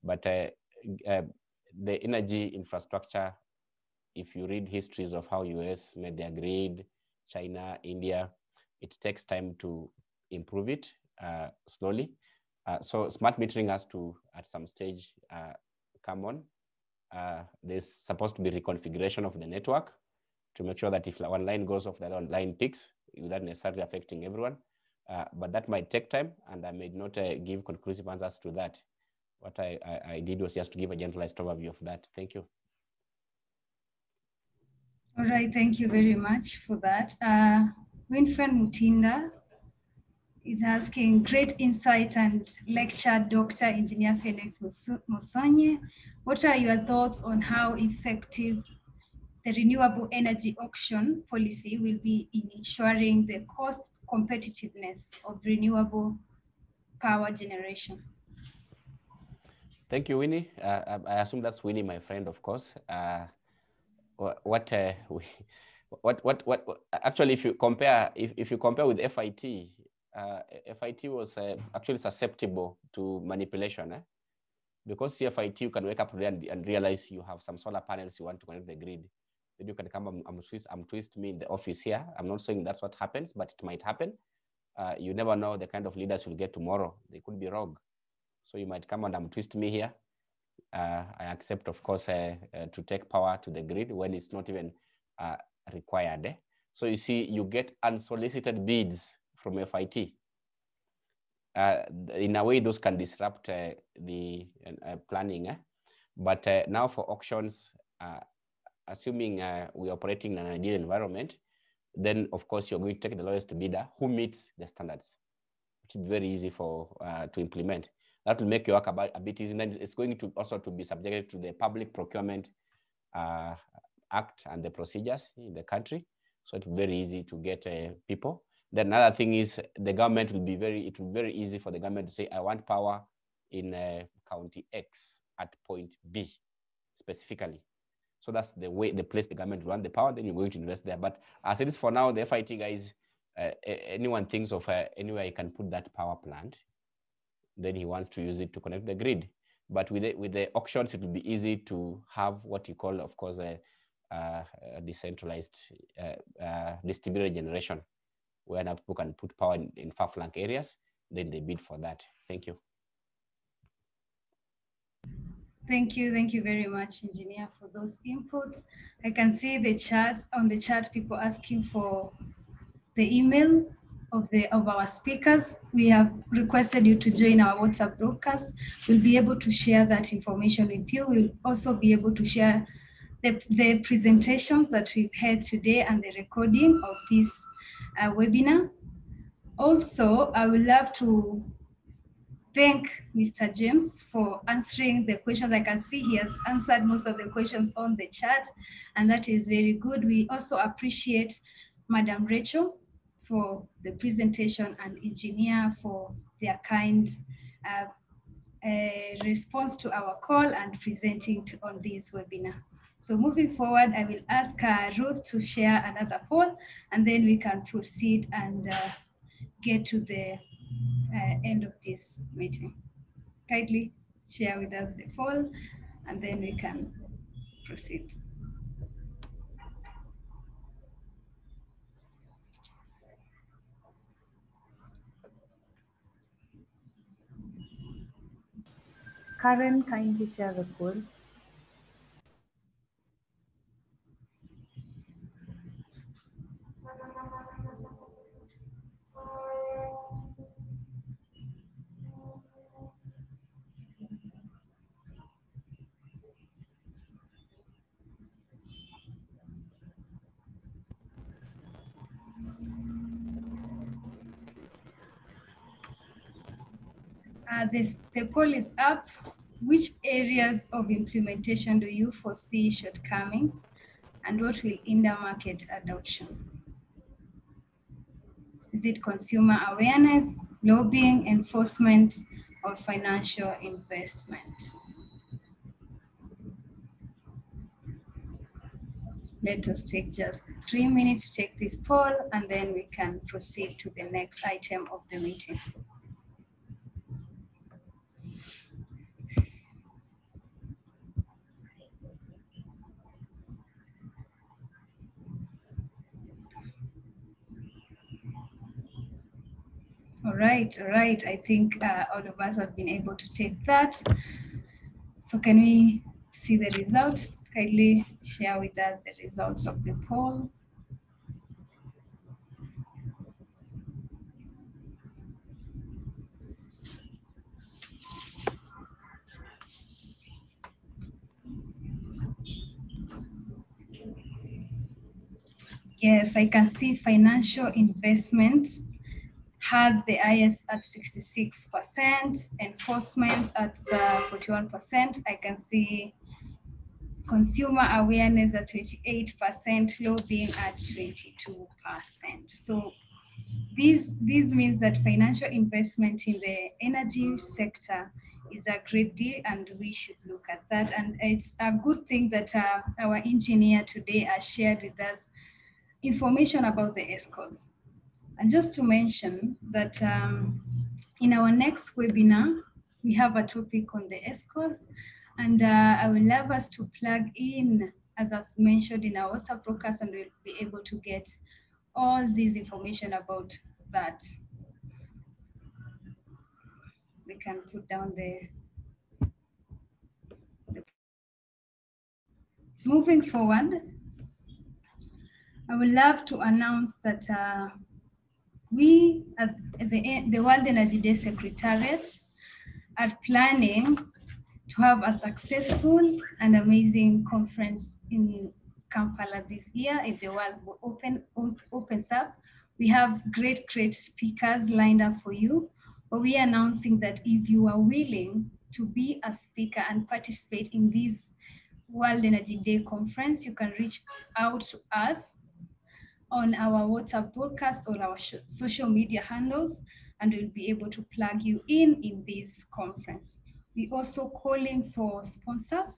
But uh, uh, the energy infrastructure, if you read histories of how US made their grid, China, India, it takes time to improve it uh, slowly. Uh, so smart metering has to, at some stage, uh, come on. there's supposed to be reconfiguration of the network to make sure that if one line goes off, the other line picks without necessarily affecting everyone. Uh, but that might take time, and I may not uh, give conclusive answers to that. What I, I, I, did was just to give a generalized overview of that. Thank you. All right, thank you very much for that. Uh, Winfred Mutinda is asking, great insight and lecture, Dr. Engineer Fenwicks Musonye. What are your thoughts on how effective the renewable energy auction policy will be in ensuring the cost competitiveness of renewable power generation. Thank you, Winnie. Uh, I assume that's Winnie, my friend, of course. Uh, what, uh, what, what, what, actually, if you compare, if, if you compare with FIT, uh, FIT was uh, actually susceptible to manipulation. Eh? Because CFIT, you can wake up and, and realize you have some solar panels you want to connect the grid then you can come, I'm, twist, twist me in the office here. I'm not saying that's what happens, but it might happen. Uh, you never know the kind of leaders you'll get tomorrow. They could be rogue. So you might come and twist me here. Uh, I accept, of course, uh, uh to take power to the grid when it's not even uh, required. Eh? So you see, you get unsolicited bids from FIT. Uh, in a way, those can disrupt the planning. Eh? But now for auctions, assuming uh, we're operating in an ideal environment, then of course you're going to take the lowest bidder who meets the standards, which is very easy for uh, to implement. That will make your work a, a bit easier. And it's going to also to be subjected to the Public Procurement uh, Act and the procedures in the country. So it's very easy to get uh, people. Then another thing is the government will be very, it will be very easy for the government to say, I want power in uh, county X at point B specifically. So that's the way, the place the government run the power, then you're going to invest there. But as it is for now, the FIT guys, uh, anyone thinks of uh, anywhere he can put that power plant, then he wants to use it to connect the grid. But with the, with the auctions, it will be easy to have what you call, of course, a, a decentralized uh, uh, distributed generation, where now people can put power in, in far flung areas, then they bid for that. Thank you. Thank you. Thank you very much, engineer, for those inputs. I can see the chat on the chat, people asking for the email of the of our speakers. We have requested you to join our WhatsApp broadcast. We'll be able to share that information with you. We'll also be able to share the, the presentations that we've had today and the recording of this webinar. Also, I would love to thank Mr. James for answering the questions. I can see he has answered most of the questions on the chat, and that is very good. We also appreciate Madam Racheal for the presentation and engineer for their kind uh, uh, response to our call and presenting to, on this webinar. So moving forward, I will ask uh, Ruth to share another poll, and then we can proceed and uh, get to the uh, end of this meeting. Kindly share with us the poll and then we can proceed. Karen, kindly share the poll. Uh, this, the poll is up. Which areas of implementation do you foresee shortcomings and what will hinder market adoption? Is it consumer awareness, lobbying, enforcement, or financial investment? Let us take just three minutes to take this poll and then we can proceed to the next item of the meeting. Right, all right. I think uh, all of us have been able to take that. So can we see the results? Kindly share with us the results of the poll. Yes, I can see financial investment has the IS at 66%, enforcement at uh, 41%. I can see consumer awareness at 28%, lobbying at 22%. So this, this means that financial investment in the energy sector is a great deal and we should look at that. And it's a good thing that uh, our engineer today has shared with us information about the ESCOs. And just to mention that um, in our next webinar, we have a topic on the ESCOs, and uh, I would love us to plug in, as I've mentioned in our WhatsApp broadcast, and we'll be able to get all this information about that. We can put down the Moving forward, I would love to announce that uh, we at the, the World Energy Day Secretariat are planning to have a successful and amazing conference in Kampala this year if the world open, opens up. We have great, great speakers lined up for you. But we are announcing that if you are willing to be a speaker and participate in this World Energy Day conference, you can reach out to us on our WhatsApp broadcast or our social media handles, and we'll be able to plug you in in this conference. We're also calling for sponsors.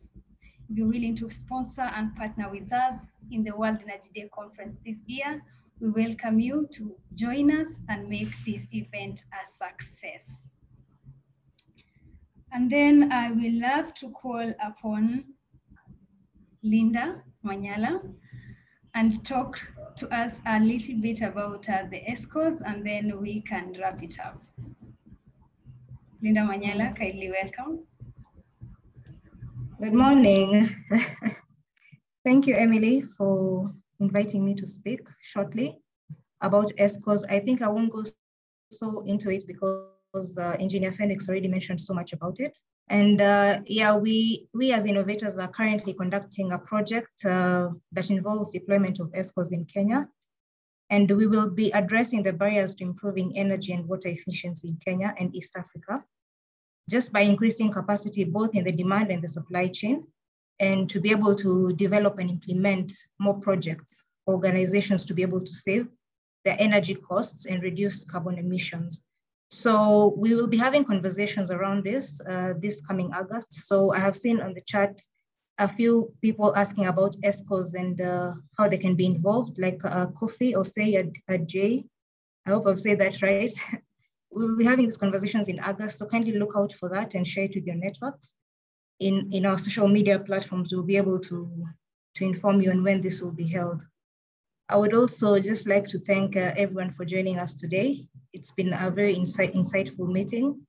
If you're willing to sponsor and partner with us in the World Energy Day conference this year, we welcome you to join us and make this event a success. And then I will love to call upon Linda Manyala and talk to us a little bit about uh, the ESCOs and then we can wrap it up. Linda Manyala, kindly welcome. Good morning. Thank you, Emily, for inviting me to speak shortly about ESCOs. I think I won't go so into it because uh, Engineer Fenwicks already mentioned so much about it. And uh, yeah, we, we as innovators are currently conducting a project uh, that involves deployment of ESCOs in Kenya. And we will be addressing the barriers to improving energy and water efficiency in Kenya and East Africa, just by increasing capacity both in the demand and the supply chain, and to be able to develop and implement more projects, organizations to be able to save their energy costs and reduce carbon emissions. So we will be having conversations around this uh, this coming August. So I have seen on the chat a few people asking about ESCOs and uh, how they can be involved, like uh, Kofi or say a, a J. I hope I've said that right. we will be having these conversations in August, so kindly look out for that and share it with your networks. In, in our social media platforms, we'll be able to, to inform you on when this will be held. I would also just like to thank uh, everyone for joining us today. It's been a very insight, insightful meeting.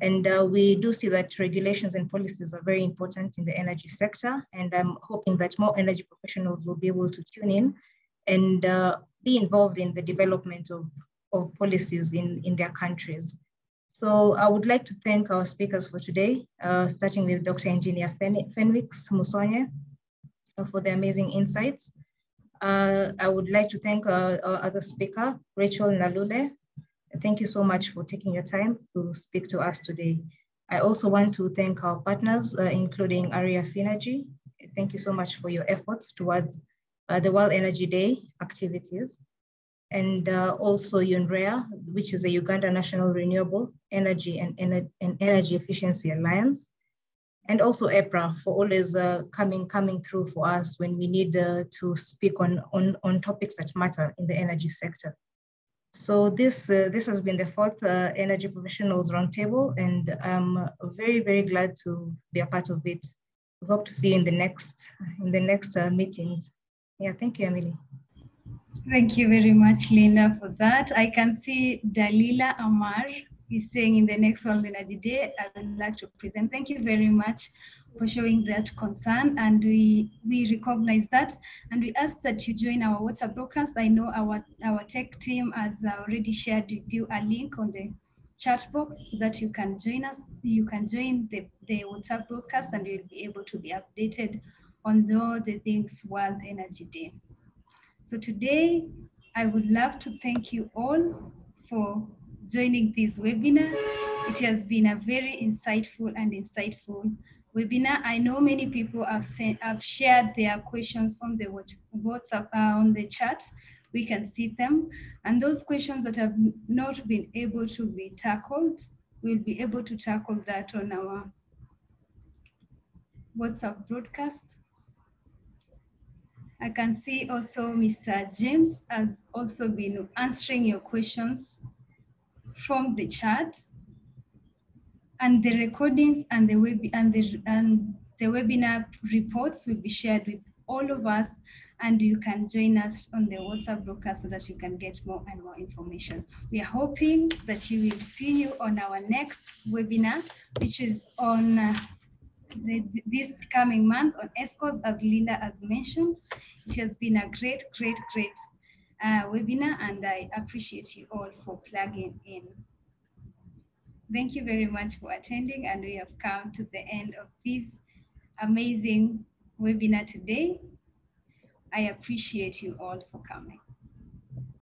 And uh, we do see that regulations and policies are very important in the energy sector. And I'm hoping that more energy professionals will be able to tune in and uh, be involved in the development of, of policies in, in their countries. So I would like to thank our speakers for today, uh, starting with Dr. Engineer Fen Fenwicks Musonye uh, for the amazing insights. Uh, I would like to thank uh, our other speaker, Racheal Nalule. Thank you so much for taking your time to speak to us today. I also want to thank our partners, uh, including Aria Finergy. Thank you so much for your efforts towards uh, the World Energy Day activities. and uh, also UNREA, which is a Uganda National Renewable Energy and, and, and Energy Efficiency Alliance, and also EPRA for always uh, coming coming through for us when we need uh, to speak on, on, on topics that matter in the energy sector. So this, uh, this has been the fourth uh, Energy Professionals Roundtable, and I'm very, very glad to be a part of it. We hope to see you in the next, in the next uh, meetings. Yeah, thank you, Emily. Thank you very much, Linda, for that. I can see Dalila Amar is saying in the next World Energy Day, I would like to present. Thank you very much for showing that concern and we, we recognize that and we ask that you join our WhatsApp broadcast. I know our, our tech team has already shared with you a link on the chat box so that you can join us. You can join the, the WhatsApp broadcast and you'll be able to be updated on all the things World Energy Day. So today, I would love to thank you all for joining this webinar. It has been a very insightful and insightful webinar. I know many people have, sent, have shared their questions on the WhatsApp, uh, on the chat. We can see them. And those questions that have not been able to be tackled, we'll be able to tackle that on our WhatsApp broadcast. I can see also Mr. James has also been answering your questions from the chat and the recordings and the web and the and the webinar reports will be shared with all of us and you can join us on the WhatsApp broadcast so that you can get more and more information. We are hoping that you will see you on our next webinar, which is on uh, the, this coming month on ESCOs, as Linda has mentioned. It has been a great, great, great uh, webinar, and I appreciate you all for plugging in. Thank you very much for attending, and we have come to the end of this amazing webinar today. I appreciate you all for coming.